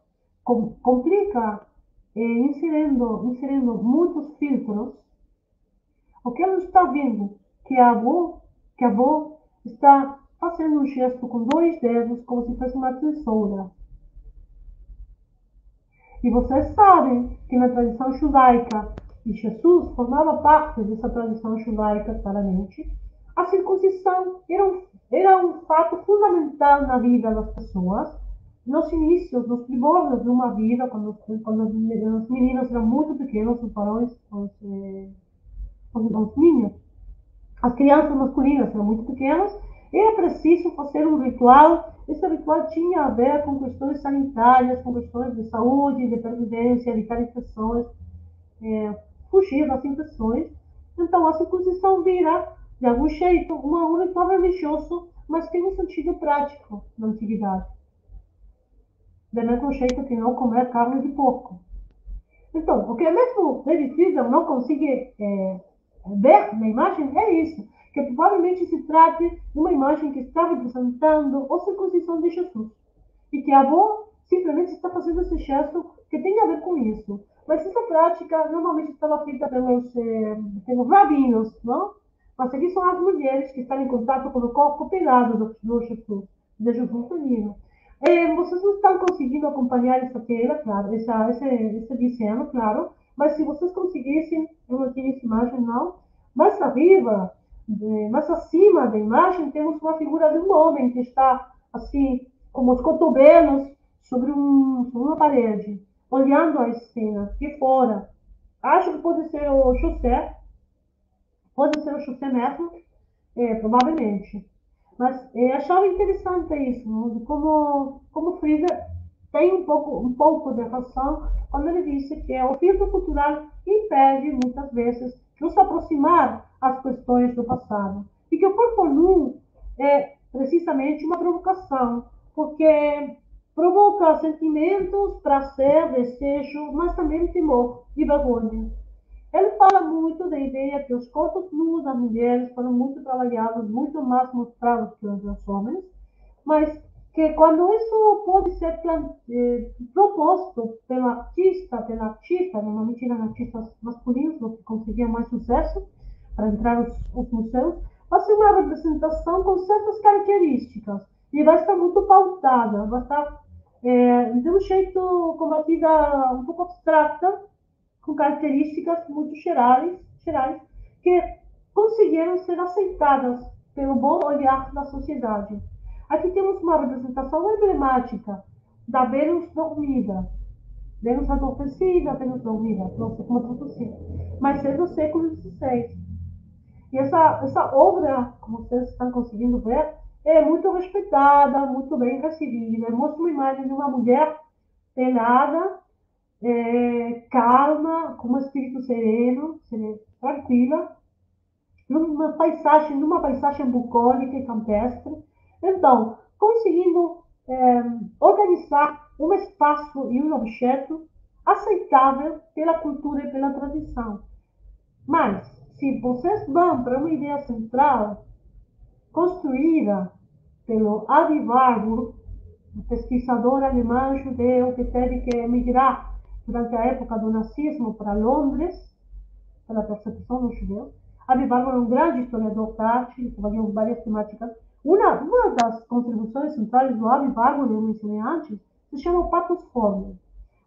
complica eh, inserindo, inserindo muitos filtros, o que ele está vendo que a avó, que a avó está fazendo um gesto com dois dedos como se fosse uma tesoura. E vocês sabem que na tradição judaica, e Jesus formava parte dessa tradição judaica claramente, a circuncisão era um, era um fato fundamental na vida das pessoas, nos inícios, nos primórdios de uma vida, quando, quando os meninos eram muito pequenos, os varões, os, eh, os, os ninhos, as crianças masculinas eram muito pequenas, era preciso fazer um ritual. Esse ritual tinha a ver com questões sanitárias, com questões de saúde, de previdência, evitar infecções, é, fugir das infecções. Então, a circuncisão vira, de algum jeito, uma, um ritual religioso, mas tem um sentido prático na antiguidade. Do mesmo jeito que não comer carne de porco. Então, o que mesmo David Friedman não consegue é, ver na imagem é isso que provavelmente se trate de uma imagem que está representando a circuncisão de Jesus. E que a avó simplesmente está fazendo esse gesto que tem a ver com isso. Mas essa prática normalmente estava feita pelos, eh, pelos rabinos, não? Mas aqui são as mulheres que estão em contato com o corpo pelado do, do Jesus, de Jesus menino. Eh, vocês não estão conseguindo acompanhar essa tela, claro, essa, esse, esse desenho, claro, mas se vocês conseguissem, eu não tinha essa imagem, não, mais arriba, mais acima da imagem temos uma figura de um homem que está assim, com os cotovelos sobre, um, sobre uma parede, olhando a cena de fora. Acho que pode ser o José, pode ser o José mesmo, é, provavelmente. Mas é, achava interessante isso, como, como Frida tem um pouco, um pouco de razão quando ele disse que o filtro cultural impede, muitas vezes, nos aproximar as questões do passado. E que o corpo nu é precisamente uma provocação, porque provoca sentimentos, prazer, desejo, mas também temor e vergonha. Ele fala muito da ideia que os corpos nus das mulheres foram muito trabalhados, muito mais mostrados que os dos homens, mas que quando isso pode ser eh, proposto pela artista, pela artista, normalmente eram artistas masculinos, os que conseguiam mais sucesso, para entrar nos, nos museus, vai ser uma representação com certas características e vai estar muito pautada, vai estar é, de um jeito combatida um pouco abstrata, com características muito gerais, gerais que conseguiram ser aceitadas pelo bom olhar da sociedade. Aqui temos uma representação emblemática da Vênus dormida. Vênus adormecida, Vênus dormida, não sei como traduzir. Mas é do século XVI. E essa, essa obra, como vocês estão conseguindo ver, é muito respeitada, muito bem recebida. Mostra uma imagem de uma mulher pelada, é, calma, com um espírito sereno, sereno, tranquila, numa paisagem, numa paisagem bucólica e campestre. Então, conseguindo é, organizar um espaço e um objeto aceitável pela cultura e pela tradição. Mas, se vocês vão para uma ideia central, construída pelo Adi Warburg, pesquisador alemão judeu que teve que emigrar durante a época do nazismo para Londres, pela percepção dos judeus. Adi Warburg é um grande historiador da arte, que trabalhou várias temáticas. Uma, das contribuições centrais do Adi Warburg, eu mencionei antes, se chama o Patos Former.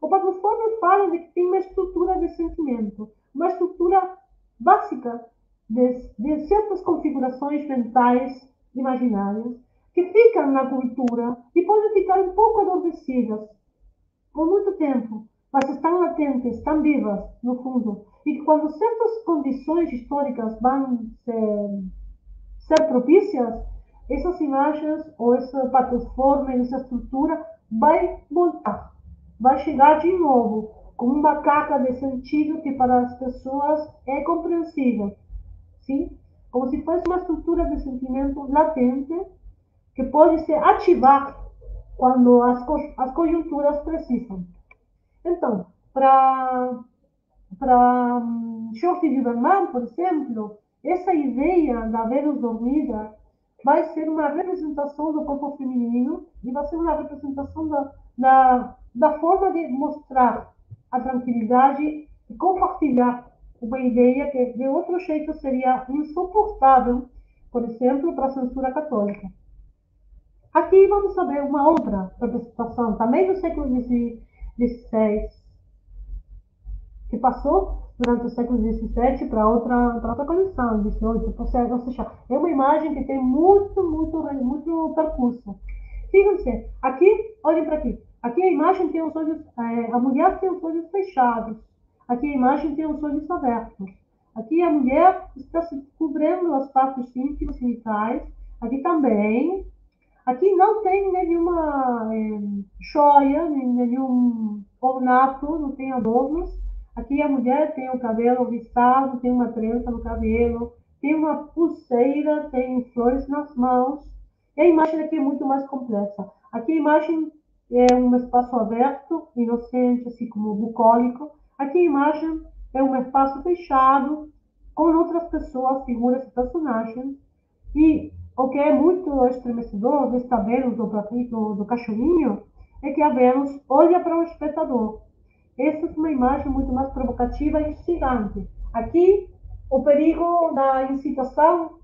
O Patos Former fala de que tem uma estrutura de sentimento, uma estrutura básica de, de certas configurações mentais imaginárias que ficam na cultura e podem ficar um pouco adormecidas por muito tempo, mas estão latentes, estão vivas, no fundo. E que quando certas condições históricas vão ser, ser propícias, essas imagens ou essa plataforma, essa estrutura vai voltar, vai chegar de novo com uma carga de sentido que para as pessoas é compreensível, sim? Como se fosse uma estrutura de sentimento latente que pode se ativar quando as, as conjunturas precisam. Então, para para um, Shorty Lieberman, por exemplo, essa ideia da Vênus dormida vai ser uma representação do corpo feminino e vai ser uma representação da, da, da forma de mostrar a tranquilidade e compartilhar uma ideia que de outro jeito seria insuportável, por exemplo, para a censura católica. Aqui vamos saber uma outra representação, também do século XVI, que passou durante o século XVII para outra, outra coleção, XVIII, ou seja, é uma imagem que tem muito, muito, muito percurso. Fíjense, aqui, olhem para aqui, aqui a imagem tem os olhos, é, a mulher tem os olhos fechados, aqui a imagem tem os olhos abertos, aqui a mulher está se cobrindo as partes íntimas vitais, aqui também, Aqui não tem nenhuma é, joia, nenhum ornato, não tem adornos. Aqui a mulher tem o cabelo viçado, tem uma trança no cabelo, tem uma pulseira, tem flores nas mãos. E a imagem aqui é muito mais complexa. Aqui a imagem é um espaço aberto, inocente, assim como bucólico. Aqui a imagem é um espaço fechado, com outras pessoas, figuras e personagens. E o que é muito estremecedor desta Vênus do, do, do cachorrinho é que a Vênus olha para o espectador. Essa é uma imagem muito mais provocativa e instigante. Aqui, o perigo da incitação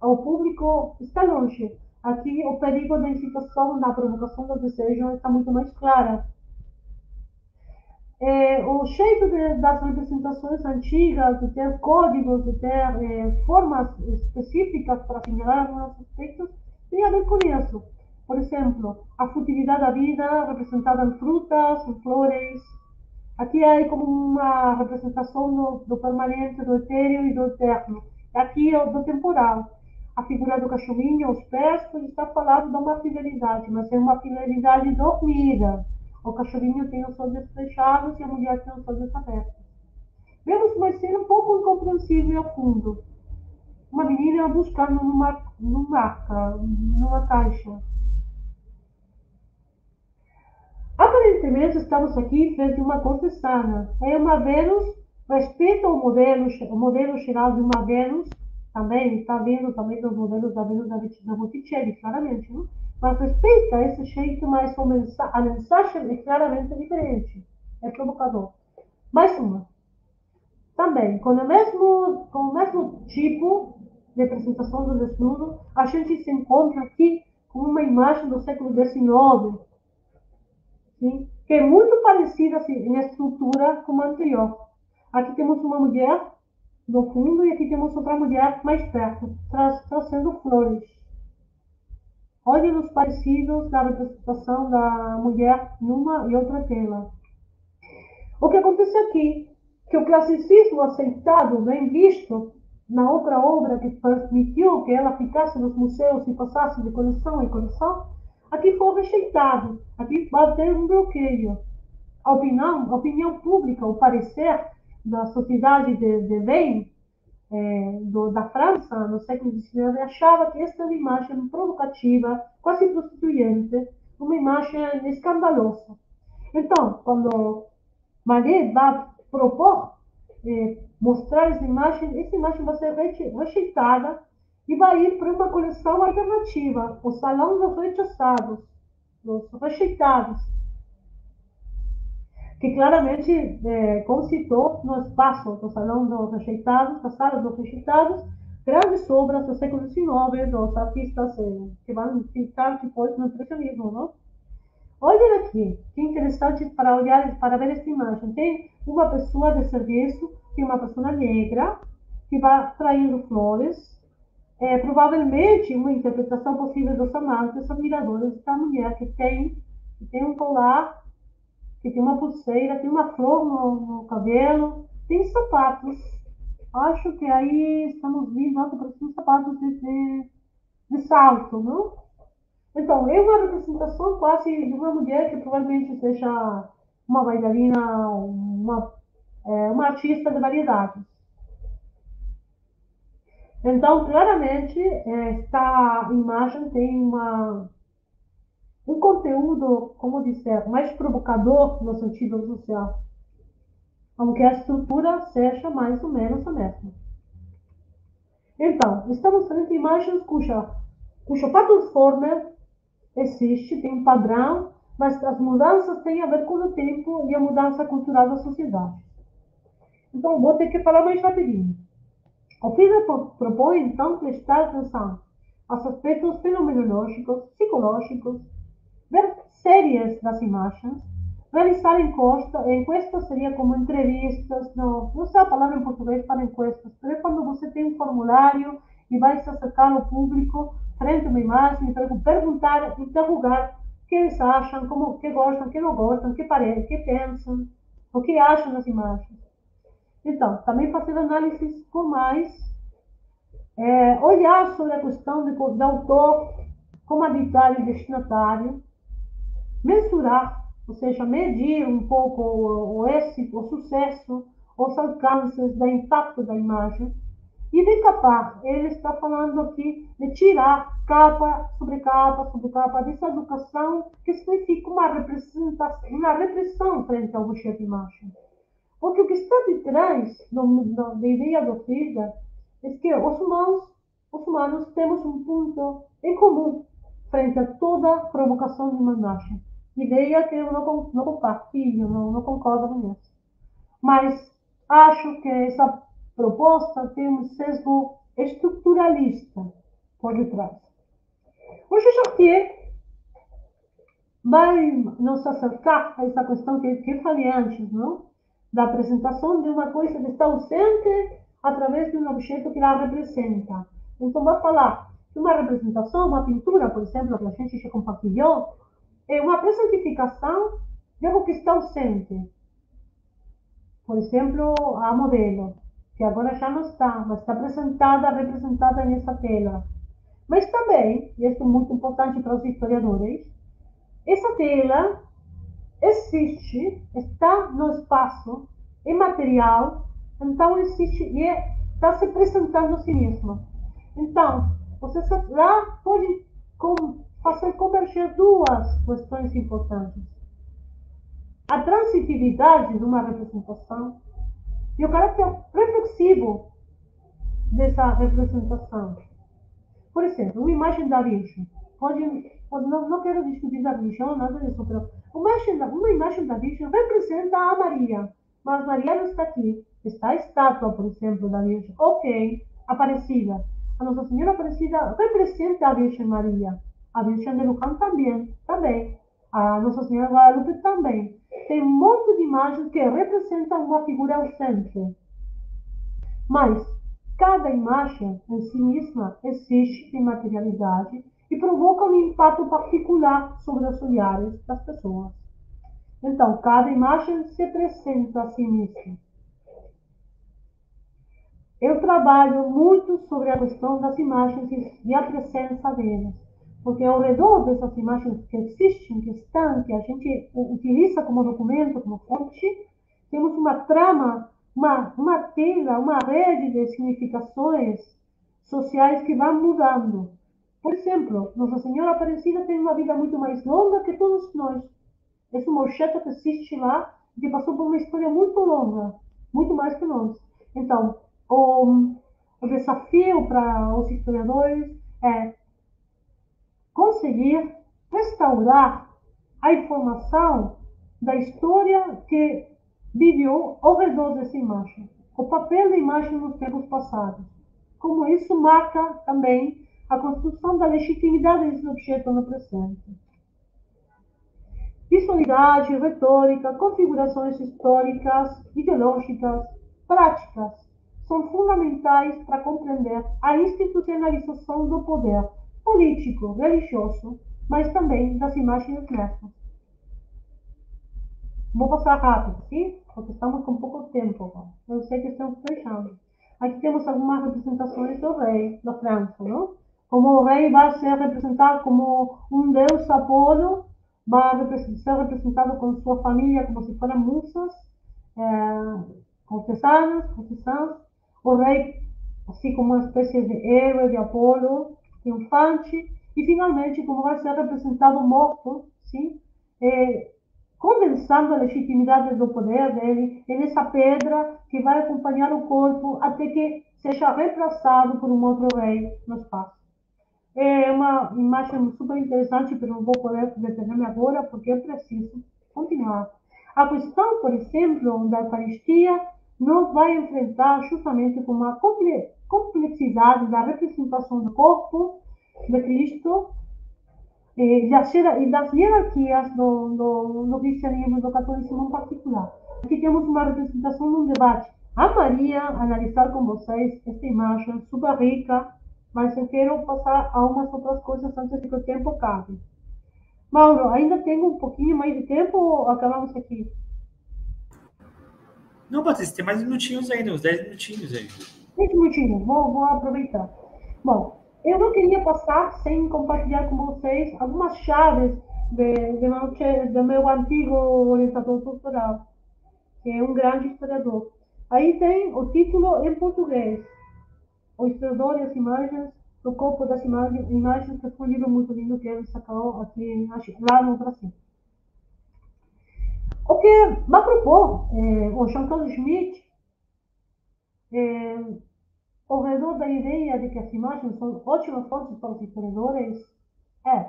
ao público está longe. Aqui, o perigo da incitação, da provocação do desejo está muito mais clara. É, o jeito de, das representações antigas, de ter códigos, de ter é, formas específicas para assinalar alguns aspectos, tem a ver com isso. Por exemplo, a futilidade da vida representada em frutas, em flores. Aqui há como uma representação do, do permanente, do etéreo e do eterno. Aqui é do temporal. A figura do cachorrinho, os pés, está falando de uma fidelidade, mas é uma fidelidade dormida o cachorrinho tem os olhos fechados e a mulher tem os olhos abertos. Vemos uma cena um pouco incompreensível ao fundo. Uma menina buscando numa, numa, numa caixa. Aparentemente estamos aqui frente a uma concessana. É uma Vênus, respeita o modelo, o modelo geral de uma Vênus, também está vendo também dos modelos da Vênus da Botticelli, claramente, não? mas respeita esse jeito, mas a mensagem é claramente diferente. É provocador. Mais uma. Também, com o mesmo, com o mesmo tipo de apresentação do desnudo, a gente se encontra aqui com uma imagem do século XIX, que é muito parecida assim, em estrutura com a anterior. Aqui temos uma mulher no fundo e aqui temos outra mulher mais perto, trazendo flores. Olhem os parecidos da representação da mulher numa e outra tela. O que acontece aqui, que o classicismo aceitado, bem visto, na outra obra que permitiu que ela ficasse nos museus e passasse de coleção em coleção, aqui foi rejeitado. Aqui vai ter um bloqueio. A opinião, a opinião pública, o parecer da sociedade de, de bem, é, do, da França, no século XIX, achava que esta é imagem provocativa, quase prostituinte, uma imagem escandalosa. Então, quando Manet vai propor é, mostrar essa imagem, essa imagem vai ser rejeitada e vai ir para uma coleção alternativa, o Salão dos Rechaçados, dos Rejeitados, que claramente é, concitou no espaço do Salão dos Rejeitados, da Sala dos Rejeitados, grandes obras do século XIX dos artistas é, que vão ficar depois no impressionismo, não? Olhem aqui, que interessante para olhar, para ver esta imagem. Tem uma pessoa de serviço, tem uma pessoa negra, que vai traindo flores, é provavelmente uma interpretação possível dos amantes admiradores da mulher que tem, que tem um colar, que tem uma pulseira, tem uma flor no, no cabelo, tem sapatos. Acho que aí estamos vendo, nossa, parecem sapatos de, de, de salto, não? Então, é uma representação quase de uma mulher que provavelmente seja uma bailarina, uma, é, uma artista de variedades. Então, claramente, esta imagem tem uma, um conteúdo, como dizer, mais provocador no sentido social, aunque a estrutura seja mais ou menos a mesma. Então, estamos falando de imagens cuja, cuja plataforma existe, tem um padrão, mas as mudanças têm a ver com o tempo e a mudança cultural da sociedade. Então, vou ter que falar mais rapidinho. O filme propõe, então, prestar atenção aos aspectos fenomenológicos, psicológicos, ver séries das imagens, realizar encuestas, encuestas seria como entrevistas, não, não sei a palavra em português para encuestas, mas é quando você tem um formulário e vai se acercar ao público frente a uma imagem e perguntar, interrogar o que eles acham, como, o que gostam, o que não gostam, o que, parecem, o que pensam, o que acham das imagens. Então, também fazer análises formais, é, olhar sobre a questão de, do autor habitar e destinatário, mensurar, ou seja, medir um pouco o, o êxito, o sucesso, os alcances do impacto da imagem, e decapar. Ele está falando aqui de tirar capa sobre capa sobre capa dessa educação que significa uma representação, uma repressão frente ao objeto de imagem. Porque o que está de trás da ideia do Frida é que os humanos, os humanos temos um ponto em comum frente a toda provocação de imagem. Ideia que eu não, não compartilho, não, não concordo com isso. Mas acho que essa proposta tem um sesgo estruturalista por detrás. O Chartier vai nos acercar a essa questão que, que falei antes, não? Da apresentação de uma coisa que está ausente através de um objeto que ela representa. Então, vai falar que uma representação, uma pintura, por exemplo, que a gente já compartilhou, é uma presentificação de algo que está ausente. Por exemplo, a modelo, que agora já não está, mas está apresentada, representada nessa tela. Mas também, e isso é muito importante para os historiadores, essa tela existe, está no espaço, é material, então existe e está se apresentando a si mesmo. Então, você lá pode fazer converger duas questões importantes. A transitividade de uma representação e o caráter reflexivo dessa representação. Por exemplo, uma imagem da Virgem. Pode, pode não, não quero discutir da religião, nada disso, uma imagem, da, uma imagem da Virgem representa a Maria, mas Maria não está aqui. Está a estátua, por exemplo, da Virgem. Ok, Aparecida. A Nossa Senhora Aparecida representa a Virgem Maria. A Virgem de Luján também, também. A Nossa Senhora Guadalupe também. Tem um monte de imagens que representam uma figura ausente. Mas cada imagem em si mesma existe em materialidade e provoca um impacto particular sobre os olhares das pessoas. Então, cada imagem se apresenta a si mesma. Eu trabalho muito sobre a questão das imagens e a presença delas, porque ao redor dessas imagens que existem, que estão, que a gente utiliza como documento, como fonte, temos uma trama uma, uma tela, uma rede de significações sociais que vão mudando. Por exemplo, Nossa Senhora Aparecida tem uma vida muito mais longa que todos nós. Um objeto que existe lá que passou por uma história muito longa, muito mais que nós. Então, o, o desafio para os historiadores é conseguir restaurar a informação da história que viveu ao redor dessa imagem, o papel da imagem nos tempos passados. Como isso marca também a construção da legitimidade desse objeto no presente. Visualidade, retórica, configurações históricas, ideológicas, práticas são fundamentais para compreender a institucionalização do poder político, religioso, mas também das imagens mesmas. Vou passar rápido, sim? Porque estamos com pouco tempo. Eu sei que estamos fechando. Aqui temos algumas representações do rei da França, não? Como o rei vai ser representado como um deus Apolo, vai ser representado com sua família como se fossem musas, é, cortesanas, cortesãs. O rei, assim como uma espécie de héroe de Apolo, triunfante. E, finalmente, como vai ser representado morto, sim? É, condensando a legitimidade do poder dele nessa pedra que vai acompanhar o corpo até que seja reemplaçado por um outro rei no espaço. É uma imagem super interessante, mas não vou poder deter-me agora porque é preciso continuar. A questão, por exemplo, da Eucaristia nos vai enfrentar justamente com uma complexidade da representação do corpo de Cristo e das hierarquias do, do, do cristianismo e do catolicismo em particular. Aqui temos uma representação de um debate. Amaria analisar com vocês esta imagem super rica, mas eu quero passar a umas outras coisas antes de que o tempo acabe. Mauro, ainda tenho um pouquinho mais de tempo ou acabamos aqui? Não, Patrícia, tem mais minutinhos ainda, uns 10 minutinhos aí. 10 minutinhos, vou, vou aproveitar. Bom, eu não queria passar sem compartilhar com vocês algumas chaves de, de, meu, de meu antigo orientador doutoral, que é um grande historiador. Aí tem o título em português, O Historiador e as Imagens, o Corpo das Imagens, imagens que foi um livro muito lindo que ele sacou aqui, lá no Brasil. O que vai é, o Jean-Claude Schmitt é, ao redor da ideia de que as imagens são ótimas fontes para os historiadores é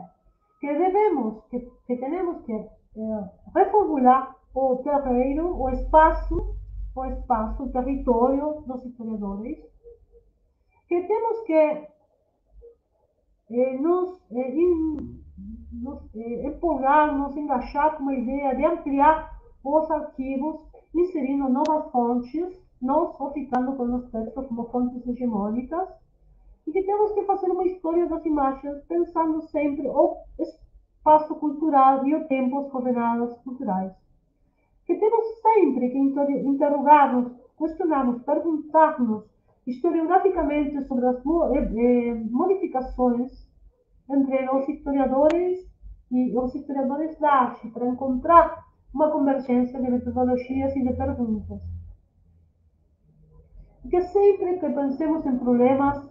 que devemos, que, que temos que é, reformular o terreno, o espaço, o espaço, o território dos historiadores, que temos que eh, nos, eh, in, nos eh, empolgar, nos engajar com a ideia de ampliar os arquivos, inserindo novas fontes, não só ficando com os textos como fontes hegemônicas, e que temos que fazer uma história das imagens pensando sempre o espaço cultural e o tempo, as coordenadas culturais. Que temos sempre que interrogar-nos, questionar-nos, perguntar-nos historiograficamente sobre as eh, eh, modificações entre os historiadores e os historiadores da arte, para encontrar uma convergência de metodologias e de perguntas. Porque sempre que pensemos em problemas,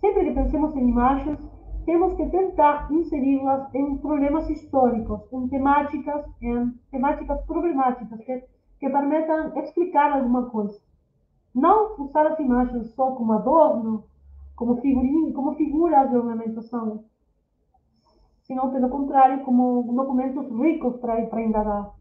sempre que pensemos em imagens, temos que tentar inseri-las em problemas históricos, em temáticas, em temáticas problemáticas que, que permitam explicar alguma coisa. Não usar as imagens só como adorno, como figurinha, como figuras de ornamentação, senão, pelo contrário, como documentos ricos para, indagar.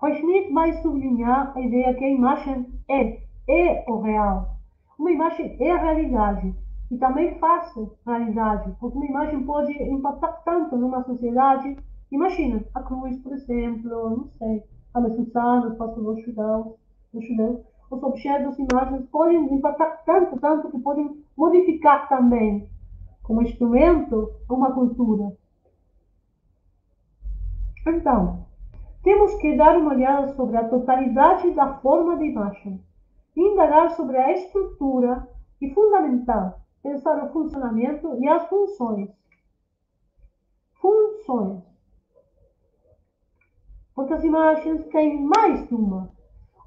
O Schmidt vai sublinhar a ideia que a imagem é, é o real. Uma imagem é a realidade e também faz realidade, porque uma imagem pode impactar tanto numa sociedade. Imagina, a cruz, por exemplo, não sei, a Susana, o Passo dos Os objetos, imagens podem impactar tanto, tanto que podem modificar também, como instrumento, uma cultura. Então, temos que dar uma olhada sobre a totalidade da forma de imagem, indagar sobre a estrutura e, fundamental, pensar o funcionamento e as funções. Funções. Porque as imagens têm mais de uma.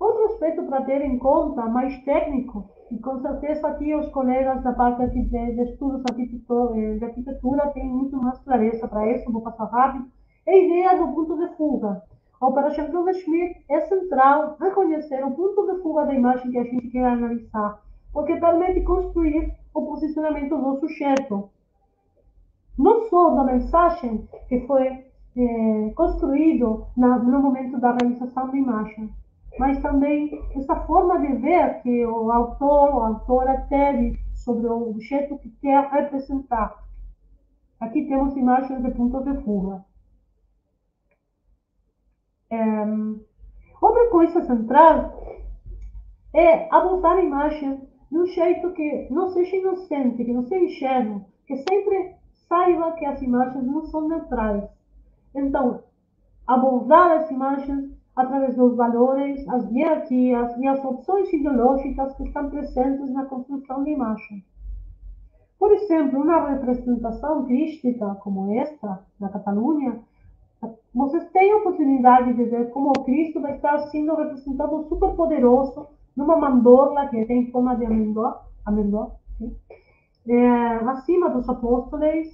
Outro aspecto para ter em conta, mais técnico, e com certeza aqui os colegas da parte de, de estudos eh, de arquitetura têm muito mais clareza para isso, vou passar rápido, é a ideia do ponto de fuga. Para Jean-Claude Schmitt é central reconhecer o ponto de fuga da imagem que a gente quer analisar, porque permite construir o posicionamento do sujeito. Não só da mensagem que foi é, construído na, no momento da realização da imagem, mas também essa forma de ver que o autor a autora teve sobre o objeto que quer representar. Aqui temos imagens de ponto de fuga. É, outra coisa central é abordar a imagem de um jeito que não seja inocente, que não seja ingênuo, que sempre saiba que as imagens não são neutrais. Então, abordar as imagens através dos valores, as hierarquias e as opções ideológicas que estão presentes na construção da imagem. Por exemplo, uma representação crística como esta, na Catalunha, vocês têm a oportunidade de ver como o Cristo vai estar sendo representado super poderoso numa mandorla que tem forma de amêndoa é, acima dos apóstolos,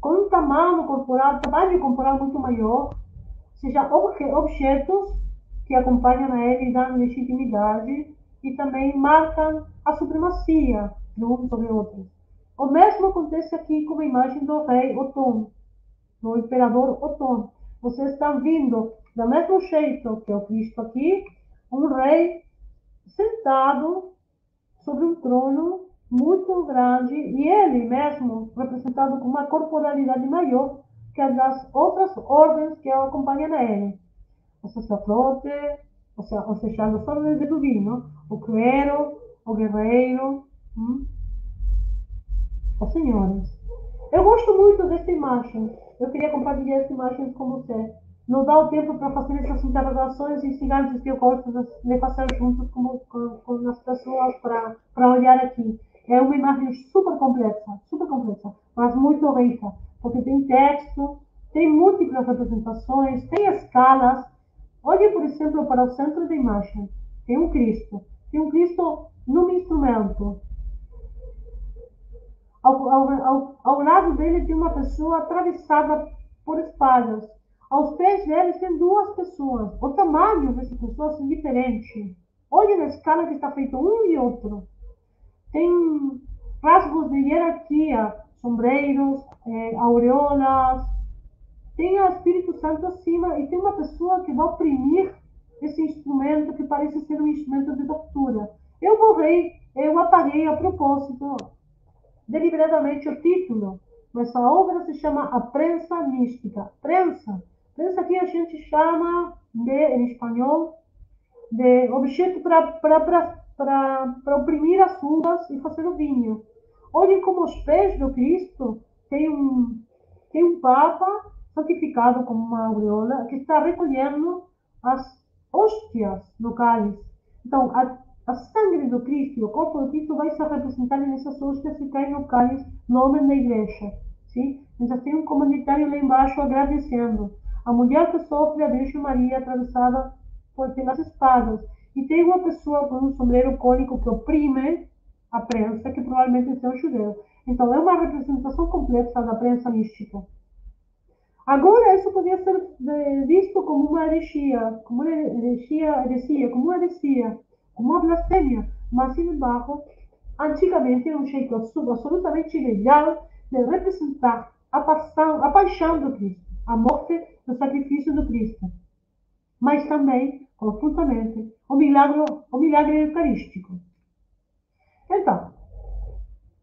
com um tamanho corporal, tamanho corporal muito maior, seja, objetos que acompanham a ele e dão legitimidade e também marcam a supremacia de um sobre outros. O mesmo acontece aqui com a imagem do rei Otom, do imperador Otom. Vocês estão vindo do mesmo jeito que o Cristo aqui, um rei sentado sobre um trono muito grande e ele mesmo representado com uma corporalidade maior que as outras ordens que acompanham ele. O sacerdote, as ordens de divino, o clero, o guerreiro, hum? os senhores. Eu gosto muito dessa imagem. Eu queria compartilhar essa imagem com você. Não dá o tempo para fazer essas interrogações e antes que eu gosto de fazer juntos com, com, com as pessoas para olhar aqui. É uma imagem super complexa, super complexa, mas muito rica porque tem texto, tem múltiplas representações, tem escalas. Olhe, por exemplo, para o centro da imagem. Tem um Cristo. Tem um Cristo num instrumento. Ao, ao, ao, ao lado dele tem uma pessoa atravessada por espadas. Aos pés dele tem duas pessoas. O tamanho dessas pessoas é diferente. Olhe na escala que está feito um e outro. Tem rasgos de hierarquia sombreiros, é, aureolas. Tem o Espírito Santo acima e tem uma pessoa que vai oprimir esse instrumento que parece ser um instrumento de tortura. Eu borrei, eu apaguei a propósito, deliberadamente o título, mas a obra se chama A Prensa Mística. Prensa, prensa aqui a gente chama de, em espanhol, de objeto para oprimir as uvas e fazer o vinho. Olhem como os pés do Cristo tem um, tem um Papa santificado como uma aureola que está recolhendo as hóstias no cálice. Então, a, a sangue do Cristo, o corpo do Cristo vai se representar nessas hóstias que caem no cálice, nome da igreja. Sim? Então, tem um comunitário lá embaixo agradecendo. A mulher que sofre a Virgem Maria atravessada por, pelas espadas. E tem uma pessoa com um sombreiro cônico que oprime a prensa, que provavelmente é um judeu. Então, é uma representação complexa da prensa mística. Agora, isso podia ser eh, visto como uma heresia, como uma heresia, heresia como uma heresia, como uma blasfêmia, mas, sem embargo, antigamente era um jeito absolutamente legal de representar a paixão, a paixão do Cristo, a morte do sacrifício do Cristo, mas também, conjuntamente, o milagre, o milagre eucarístico. Então,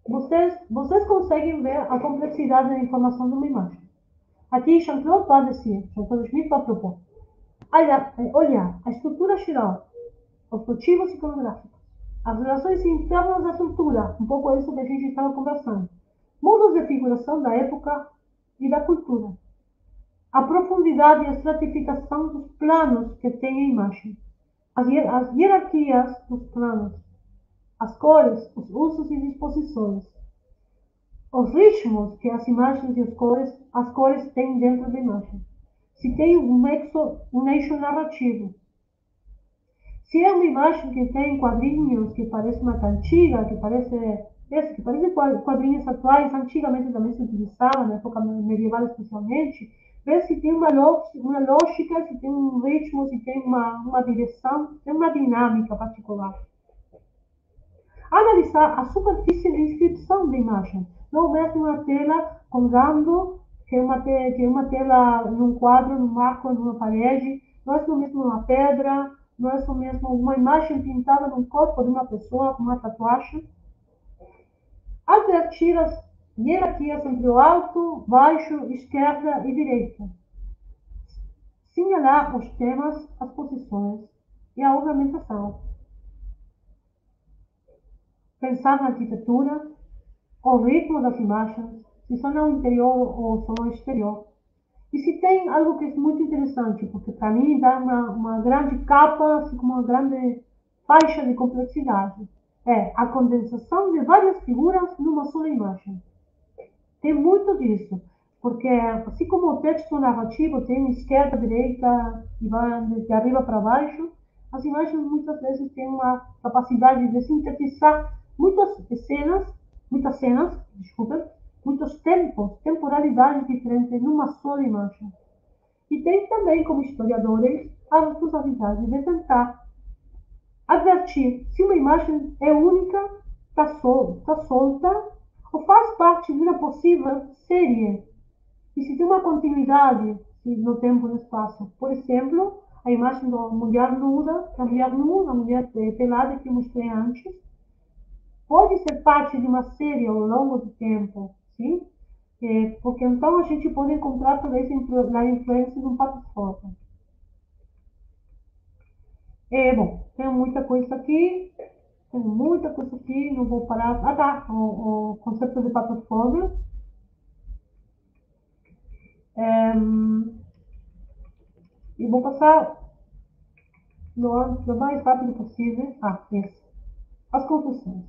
vocês, vocês conseguem ver a complexidade da informação de uma imagem. Aqui, Jean-Claude vai dizer, Jean-Claude Schmitt vai propor. Olhar, olhar a estrutura geral, os motivos iconográficos, as relações internas da estrutura, um pouco isso que a gente estava conversando, modos de figuração da época e da cultura, a profundidade e a estratificação dos planos que tem a imagem, as hierarquias dos planos, as cores, os usos e disposições, os ritmos que as imagens e as cores, as cores têm dentro da imagem. Se tem um, nexo, um eixo narrativo. Se é uma imagem que tem quadrinhos, que parece uma cantiga, que parece esse, que parece quadrinhos atuais, antigamente também se utilizava, na época medieval especialmente, ver se tem uma, uma lógica, se tem um ritmo, se tem uma, uma direção, tem uma dinâmica particular. Analisar a superfície de inscrição da imagem. Não mesmo uma tela com gando, que é uma, te, que é uma tela num quadro, num marco, numa parede, não é o mesmo uma pedra, não é o mesmo uma imagem pintada no corpo de uma pessoa com uma tatuagem. Advertir as hierarquias entre o alto, baixo, esquerda e direita. Signalar os temas, as posições e a ornamentação. Pensar na arquitetura, o ritmo das imagens, se são no interior ou são no exterior. E se tem algo que é muito interessante, porque para mim dá uma, uma grande capa, assim como uma grande faixa de complexidade, é a condensação de várias figuras numa só imagem. Tem muito disso, porque assim como o texto narrativo tem esquerda, direita e vai de arriba para baixo, as imagens muitas vezes têm uma capacidade de sintetizar muitas cenas, muitas cenas, desculpa, muitos tempos, temporalidades diferentes numa só imagem. E tem também, como historiadores, a responsabilidade de tentar advertir se uma imagem é única, está sol, tá solta ou faz parte de uma possível série e se tem uma continuidade no tempo e no espaço. Por exemplo, a imagem da mulher nuda, da mulher nuda, da mulher pelada que mostrei antes, pode ser parte de uma série ao longo do tempo, sim? É, porque então a gente pode encontrar talvez na influência de um plataforma. É, bom, tem muita coisa aqui. Tem muita coisa aqui, não vou parar. Ah, tá, o, o conceito de plataforma. É, e vou passar no, no mais rápido possível. Ah, esse. As conclusões.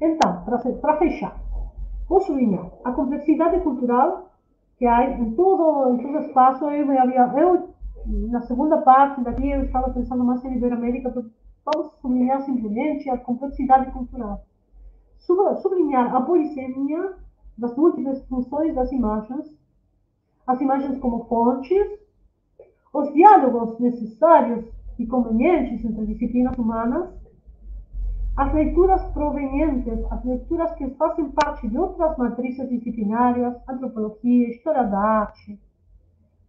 Então, para fechar, vou sublinhar a complexidade cultural que há em todo, em todo espaço. Eu, eu, na segunda parte daqui, eu estava pensando mais em Iberoamérica, Vamos sublinhar simplesmente a complexidade cultural. Sublinhar a polissemia das múltiplas funções das imagens, as imagens como fontes, os diálogos necessários e convenientes entre disciplinas humanas, as leituras provenientes, as leituras que fazem parte de outras matrizes disciplinárias, antropologia, história da arte,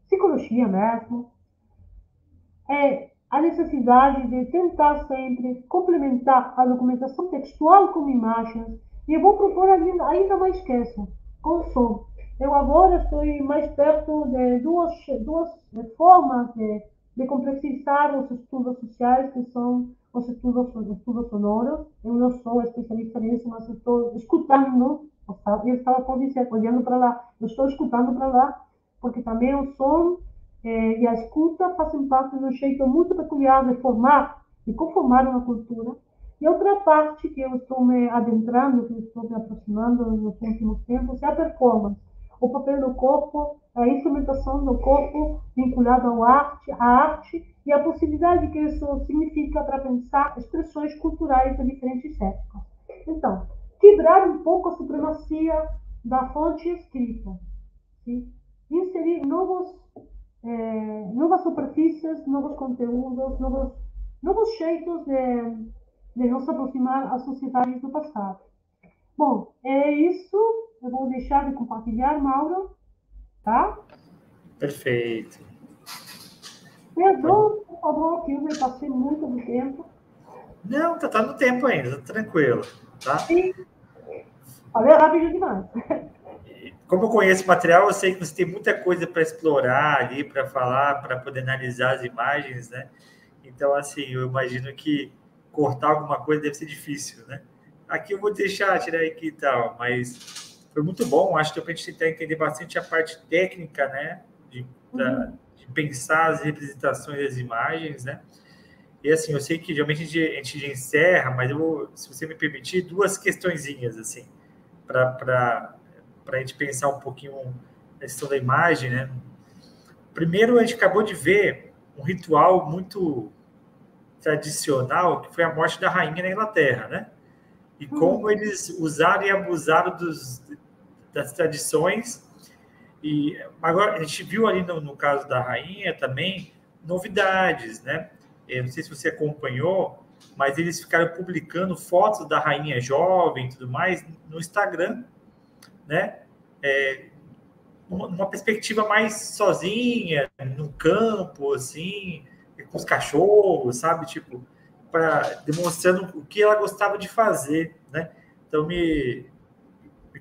psicologia mesmo, é, a necessidade de tentar sempre complementar a documentação textual com imagens. E eu vou propor ainda, ainda mais que isso, com som. Eu agora estou mais perto de duas, duas formas de, de complexizar os estudos sociais, que são os estudos, os estudos sonoros. Eu não sou especialista nisso, mas estou escutando. Eu estava, olhando para lá, eu estou escutando para lá, porque também o som é, e a escuta fazem parte de um jeito muito peculiar de formar e conformar uma cultura. E outra parte que eu estou me adentrando, que eu estou me aproximando nos últimos tempos, é a performance. O papel do corpo, a instrumentação do corpo vinculado à arte, à arte e a possibilidade que isso significa para pensar expressões culturais de diferentes épocas. Então, quebrar um pouco a supremacia da fonte escrita, sim? inserir novos é, novas superfícies, novos conteúdos, novos, novos jeitos de, de nos aproximar às sociedades do passado. Bom, é isso. Eu vou deixar de compartilhar, Mauro. Tá? Perfeito. Perdão, por favor, que eu passei muito do tempo. Não, tá, tá no tempo ainda, tá tranquilo. Tá? Sim. Falei rápido demais. como eu conheço o material, eu sei que você tem muita coisa para explorar ali, para falar, para poder analisar as imagens, né? Então, assim, eu imagino que cortar alguma coisa deve ser difícil, né? Aqui eu vou deixar, tirar aqui e tal, mas foi muito bom. Acho que para a gente tentar entender bastante a parte técnica, né? De, da, de pensar as representações das imagens, né? E assim, eu sei que geralmente a gente, a gente encerra, mas eu vou, se você me permitir, duas questõezinhas, assim, para a gente pensar um pouquinho a questão da imagem, né? Primeiro, a gente acabou de ver um ritual muito tradicional, que foi a morte da rainha na Inglaterra, né? E como eles usaram e abusaram dos, das tradições. E agora a gente viu ali no, no caso da rainha também novidades, né? Eu não sei se você acompanhou, mas eles ficaram publicando fotos da rainha jovem e tudo mais no Instagram, né? É, uma perspectiva mais sozinha, no campo, assim, com os cachorros, sabe? Tipo, para demonstrando o que ela gostava de fazer, né? Então me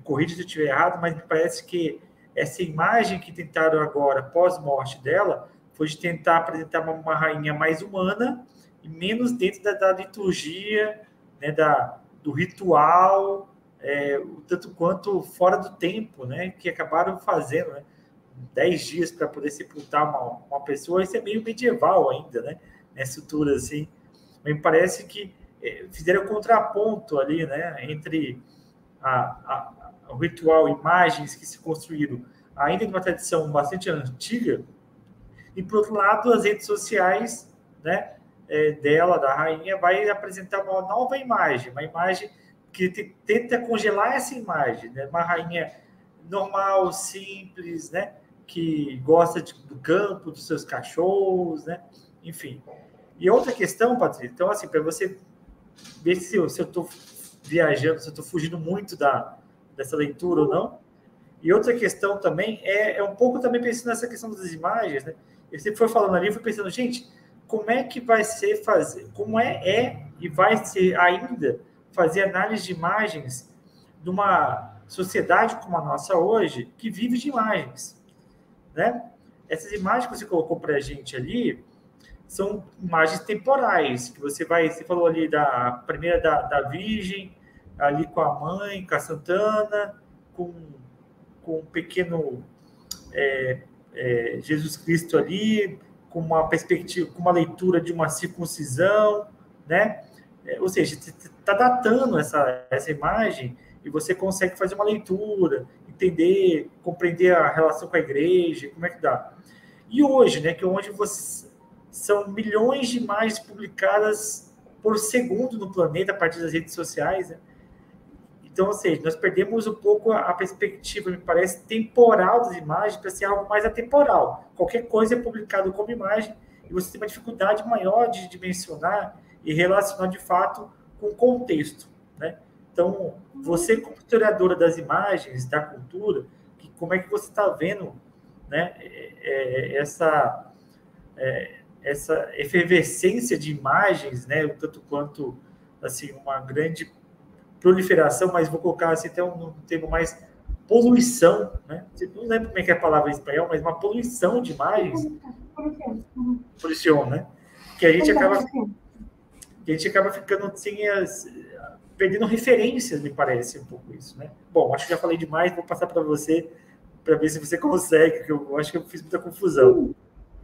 corrija se eu estiver errado, mas me parece que essa imagem que tentaram agora pós morte dela foi de tentar apresentar uma, uma rainha mais humana e menos dentro da, da liturgia, né, da, do ritual, é, tanto quanto fora do tempo, né, que acabaram fazendo, né, dez dias para poder sepultar uma, uma pessoa, isso é meio medieval ainda, né, nessa estrutura assim. Me parece que é, fizeram contraponto ali, né, entre a, ritual, imagens que se construíram ainda de uma tradição bastante antiga, e por outro lado, as redes sociais, né, é, dela, da rainha, vai apresentar uma nova imagem, uma imagem que te, tenta congelar essa imagem, né? Uma rainha normal, simples, né? Que gosta de, do campo, dos seus cachorros, né? Enfim. E outra questão, Patrícia, então, assim, para você ver se eu estou viajando, se eu estou fugindo muito da, dessa leitura ou não. E outra questão também é, é um pouco também pensando nessa questão das imagens, né? Eu sempre foi falando ali, eu fui pensando, gente, como é que vai ser fazer, como é, é e vai ser ainda fazer análise de imagens de uma sociedade como a nossa hoje, que vive de imagens, né? Essas imagens que você colocou para a gente ali são imagens temporais, que você vai, você falou ali da primeira da, da Virgem, ali com a mãe, com a Santana, com, com um pequeno é, é, Jesus Cristo ali, com uma perspectiva, com uma leitura de uma circuncisão, né? É, ou seja, está datando essa, essa imagem e você consegue fazer uma leitura, entender, compreender a relação com a igreja, como é que dá. E hoje, né, que é onde você, são milhões de imagens publicadas por segundo no planeta a partir das redes sociais, né? Então, ou seja, nós perdemos um pouco a, perspectiva, me parece, temporal das imagens para ser algo mais atemporal. Qualquer coisa é publicado como imagem e você tem uma dificuldade maior de dimensionar e relacionar de fato com o contexto. Né? Então, você, como historiadora das imagens, da cultura, que, como é que você está vendo né, é, é, essa, é, essa efervescência de imagens, né, tanto quanto assim, uma grande proliferação, mas vou colocar assim até um, um termo mais poluição, né? Não lembro como é que é a palavra em espanhol, mas uma poluição de imagens. Poluição, né? Que a gente acaba, que a gente acaba ficando assim, as, perdendo referências, me parece um pouco isso, né? Bom, acho que já falei demais, vou passar para você para ver se você [laughs] consegue, porque eu acho que eu fiz muita confusão.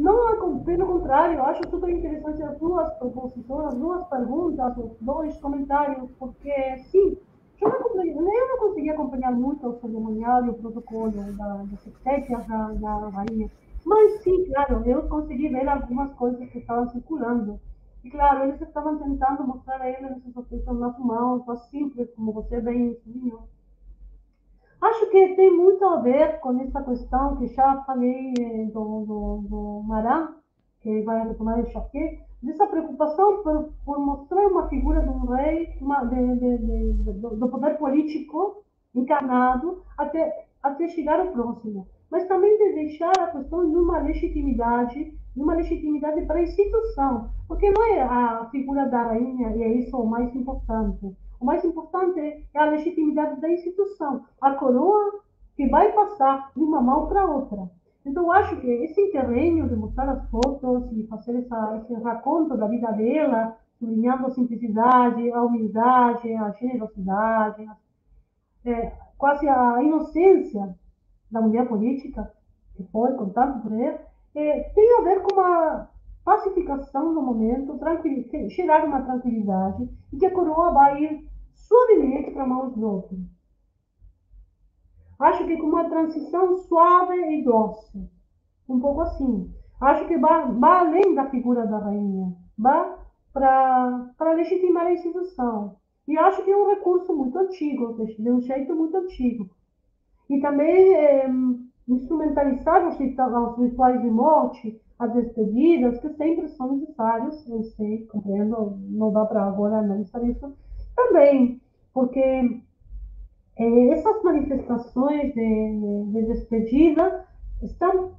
Não, pelo contrário, eu acho super interessante as duas proposições, as duas perguntas, os dois comentários, porque, sim, eu não, eu não consegui acompanhar muito o cerimonial e o protocolo da, das exéquias da, da rainha, mas sim, claro, eu consegui ver algumas coisas que estavam circulando. E, claro, eles estavam tentando mostrar a ele esses objetos nas mãos, tão simples, como você bem ensinou. Acho que tem muito a ver com essa questão que já falei do, do, do Maran, que vai retomar o Chaquet, dessa preocupação por, por, mostrar uma figura de um rei, uma, de, de, de, do poder político encarnado, até, até chegar ao próximo. Mas também de deixar a questão de uma legitimidade, de uma legitimidade para a instituição, porque não é a figura da rainha, e é isso o mais importante o mais importante é a legitimidade da instituição, a coroa que vai passar de uma mão para outra. Então, acho que esse interregno de mostrar as fotos e fazer essa, esse raconto da vida dela, sublinhando a simplicidade, a humildade, a generosidade, é, quase a inocência da mulher política, que foi contado por ele, é, tem a ver com uma pacificação no momento, gerar uma tranquilidade, e que a coroa vai ir suavemente para mãos do outro. Acho que com uma transição suave e doce. Um pouco assim. Acho que vai, além da figura da rainha. Vai para legitimar a instituição. E acho que é um recurso muito antigo, de um jeito muito antigo. E também é, instrumentalizar os, os rituais de morte, as despedidas, que sempre são necessários, eu sei, compreendo, não dá para agora analisar isso, também, porque é, essas manifestações de, de despedida estão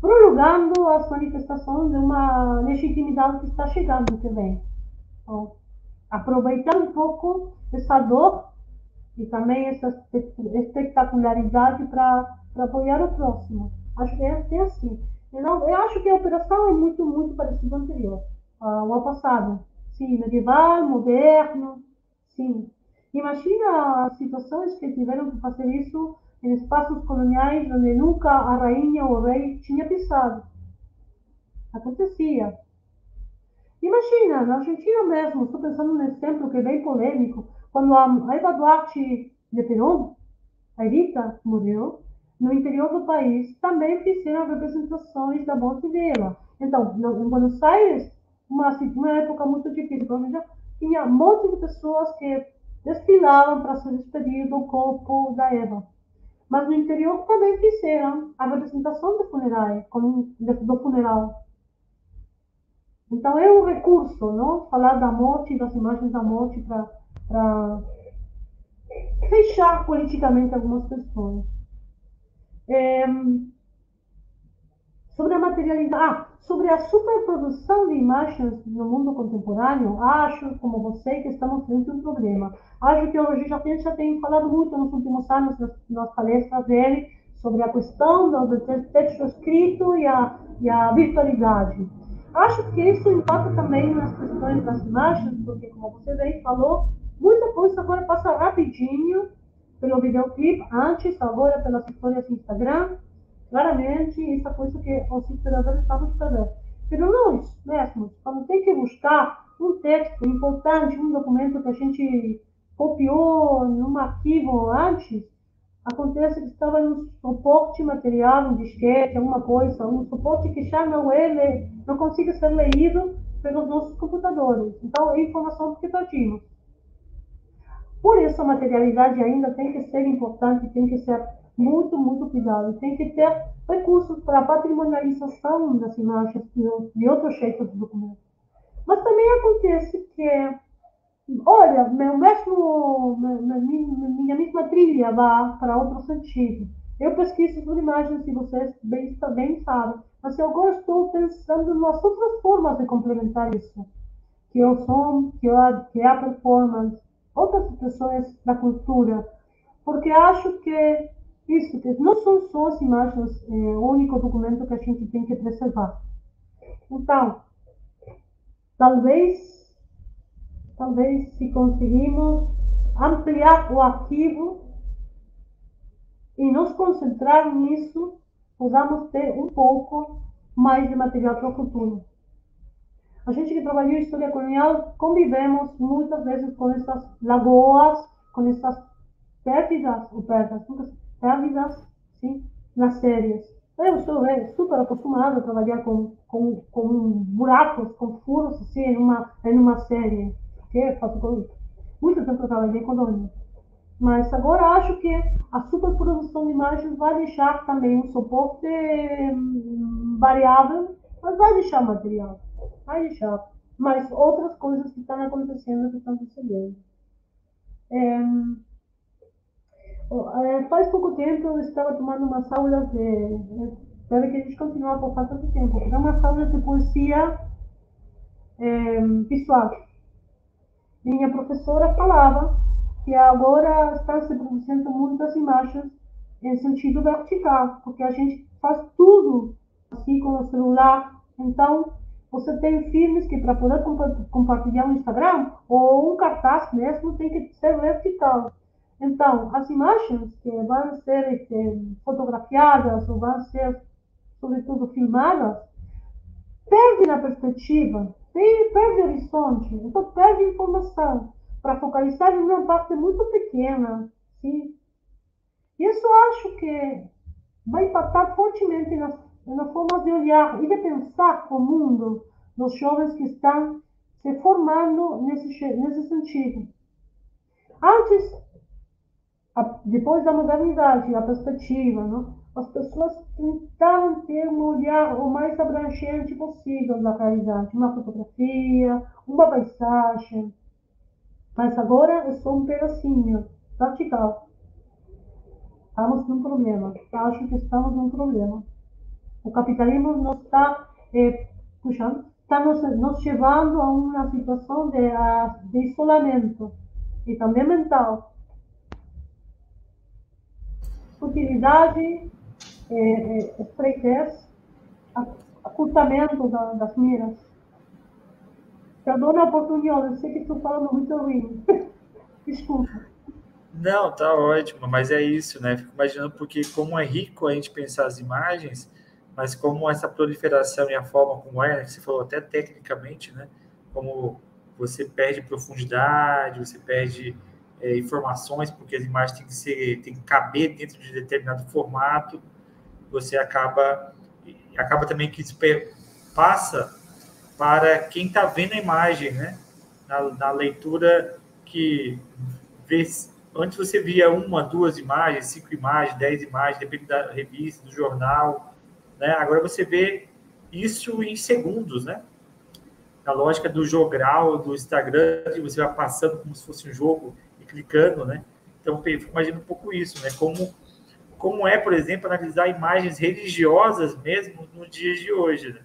prolongando as manifestações de uma legitimidade que está chegando vem. Então, aproveitar um pouco essa dor e também essa espetacularidade para apoiar o próximo. Acho que é, é assim. Eu, não, eu acho que a operação é muito, muito parecida ao anterior, ao passado. Sim, medieval, moderno, sim. Imagina as situações que tiveram que fazer isso em espaços coloniais onde nunca a rainha ou o rei tinha pisado. Acontecia. Imagina, na Argentina mesmo, estou pensando num exemplo que é bem polêmico, quando a Eva Duarte de Perón, a Evita, morreu, no interior do país também fizeram representações da morte dela. Então, em Buenos Aires, uma, uma época muito difícil, tinha um monte de pessoas que desfilavam para se despedir do corpo da Eva. Mas no interior também fizeram a representação do funeral, do funeral. Então é um recurso, não? Falar da morte, das imagens da morte para fechar politicamente algumas questões. É, sobre a materialidade, ah, sobre a superprodução de imagens no mundo contemporâneo, acho, como você, que estamos frente a um problema. Acho que o Roger Japin já tem falado muito nos últimos anos nas, nas palestras dele sobre a questão do, texto escrito e a, e a virtualidade. Acho que isso impacta também nas questões das imagens, porque, como você bem falou, muita coisa agora passa rapidinho pelo videoclipe, antes, agora pelas histórias do Instagram. Claramente, isso é coisa que os historiadores estavam esperando. Mas nós mesmos, quando tem que buscar um texto importante, um documento que a gente copiou num arquivo antes, acontece que estava no suporte material, um disquete, alguma coisa, um suporte que já não é, não consiga ser leído pelos nossos computadores. Então, é informação que perdimos. Por isso, a materialidade ainda tem que ser importante, tem que ser muito, muito cuidado. Tem que ter recursos para a patrimonialização das imagens e outros jeitos de documento. Mas também acontece que, olha, meu mesmo, minha mesma trilha vai para outro sentido. Eu pesquiso sobre imagens e vocês bem, bem sabem, mas agora estou pensando nas outras formas de complementar isso, que é o som, que é a, que é a performance, outras expressões da cultura, porque acho que isso, que não são só as imagens, é o único documento que a gente tem que preservar. Então, talvez, talvez se conseguimos ampliar o arquivo e nos concentrar nisso, podamos ter um pouco mais de material para o futuro. A gente que trabalhou em história colonial, convivemos muitas vezes com essas lagoas, com essas pérdidas, ou perdas, pérdidas, sim, nas séries. Eu sou é, super acostumada a trabalhar com, com, com buracos, com furos, assim, em uma, em uma série. Que faço com, muito tempo eu trabalhei com Doni. Mas agora acho que a superprodução de imagens vai deixar também um suporte hum, variável, mas vai deixar material vai deixar. Mas outras coisas que estão acontecendo, que estão. É, é, faz pouco tempo eu estava tomando umas aulas de. Deve que a gente continua por falta de tempo. Era umas aulas de poesia é, visual. Minha professora falava que agora estão se produzindo muitas imagens em sentido vertical, porque a gente faz tudo assim com o celular. Então, você tem filmes que para poder compartilhar no Instagram ou um cartaz mesmo tem que ser vertical. Então, as imagens que vão ser fotografiadas ou vão ser, sobretudo, filmadas, perdem a perspectiva, perde o horizonte, então perde informação para focalizar em uma parte muito pequena. Sim? Isso acho que vai impactar fortemente nas na forma de olhar e de pensar o mundo dos jovens que estão se formando nesse, nesse sentido. Antes, a, depois da modernidade, a perspectiva, não? as pessoas tentavam ter um olhar o mais abrangente possível da realidade, uma fotografia, uma paisagem. Mas agora é só um pedacinho, vertical. Estamos num problema. Acho que estamos num problema. O capitalismo nos está é, puxando, está nos, nos levando a uma situação de, de isolamento e também mental. Utilidade é, é, estreitez, ocultamento da, das miras. Perdona a oportunidade, eu sei que estou falando muito ruim. [laughs] Desculpa. Não, tá ótimo, mas é isso, né? Fico imaginando porque como é rico a gente pensar as imagens, mas como essa proliferação e a forma como é, que você falou até tecnicamente, né? Como você perde profundidade, você perde é, informações, porque as imagens têm que ser, têm que caber dentro de determinado formato você acaba acaba também que isso passa para quem está vendo a imagem, né? Na, na, leitura que vê, antes você via uma, duas imagens, cinco imagens, dez imagens, depende da revista, do jornal, né? Agora você vê isso em segundos, né? Na lógica do jogral, do Instagram, que você vai passando como se fosse um jogo clicando, né? Então, eu imagino um pouco isso, né? Como como é, por exemplo, analisar imagens religiosas mesmo nos dias de hoje.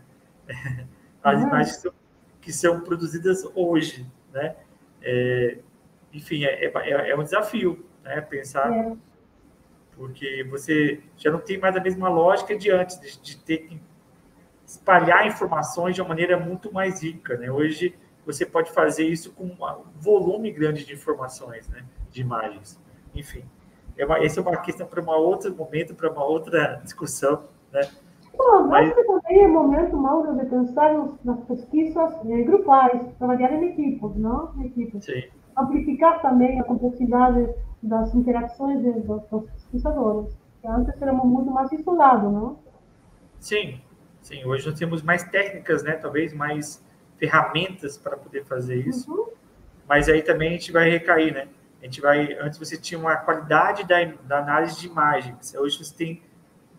Né? [laughs] As uhum. imagens que são, que são, produzidas hoje. Né? É, enfim, é, é, é, um desafio né? pensar, é. porque você já não tem mais a mesma lógica de antes, de, de ter que espalhar informações de uma maneira muito mais rica. Né? Hoje você pode fazer isso com um volume grande de informações, né? de imagens. Enfim. É uma, essa é uma questão para um outro momento, para uma outra discussão, né? Bom, Mas... acho que também é momento, Mauro, de pensar nas pesquisas eh, grupais, trabalhar em equipes, não? Em equipes. Sim. Amplificar também a complexidade das interações dos, dos pesquisadores, que antes éramos muito mais isolados, não? Sim, sim. Hoje nós temos mais técnicas, né? Talvez mais ferramentas para poder fazer isso. Uhum. Mas aí também a gente vai recair, né? A gente vai, antes você tinha uma qualidade da, da análise de imagens, hoje você tem que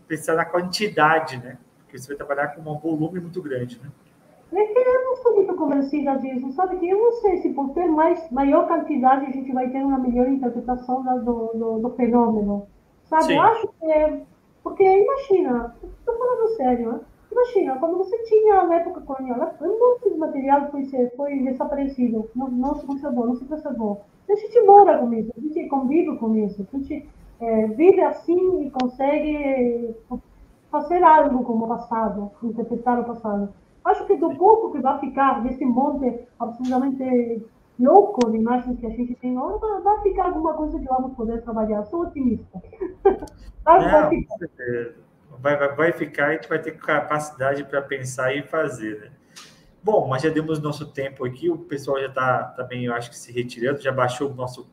pensar na quantidade, né? Porque você vai trabalhar com um volume muito grande, né? É eu não sou muito convencida disso, sabe? Que eu não sei se por ter mais, maior quantidade a gente vai ter uma melhor interpretação do, do, do fenômeno, sabe? Sim. Eu acho que é... Porque imagina, estou falando sério, né? Imagina, quando você tinha na época colonial, de material foi, foi desaparecido, não, não se conservou, não se preservou. A gente mora com isso, a gente convive com isso, a gente é, vive assim e consegue fazer algo como o passado, interpretar o passado. Acho que do pouco que vai ficar desse monte absolutamente louco de imagens que a gente tem agora, vai ficar alguma coisa que vamos poder trabalhar. Sou otimista. [laughs] vai, Não, ficar. Vai, vai, vai ficar e gente vai ter capacidade para pensar e fazer, né? Bom, mas já demos nosso tempo aqui, o pessoal já está também, eu acho que se retirando, já baixou o nosso,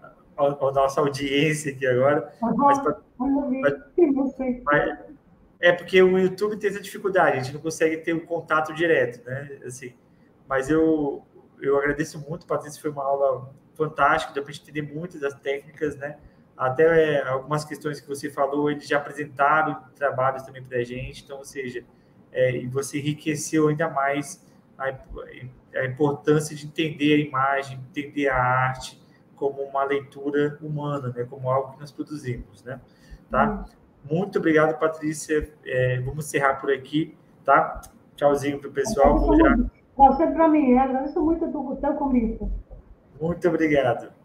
a, a nossa audiência aqui agora. Uhum. Mas pra, pra, é porque o YouTube tem essa dificuldade, a gente não consegue ter um contato direto, né? Assim, mas eu, eu agradeço muito, Patrícia, foi uma aula fantástica, deu para entender muito das técnicas, né? Até é, algumas questões que você falou, eles já apresentaram trabalhos também para a gente, então, ou seja, é, e você enriqueceu ainda mais a, a, importância de entender a imagem, entender a arte como uma leitura humana, né, como algo que nós produzimos, né? Tá? Hum. Muito obrigado, Patrícia. É, vamos encerrar por aqui, tá? Tchauzinho para o pessoal. Você para mim, agradeço muito o teu convite. Muito obrigado.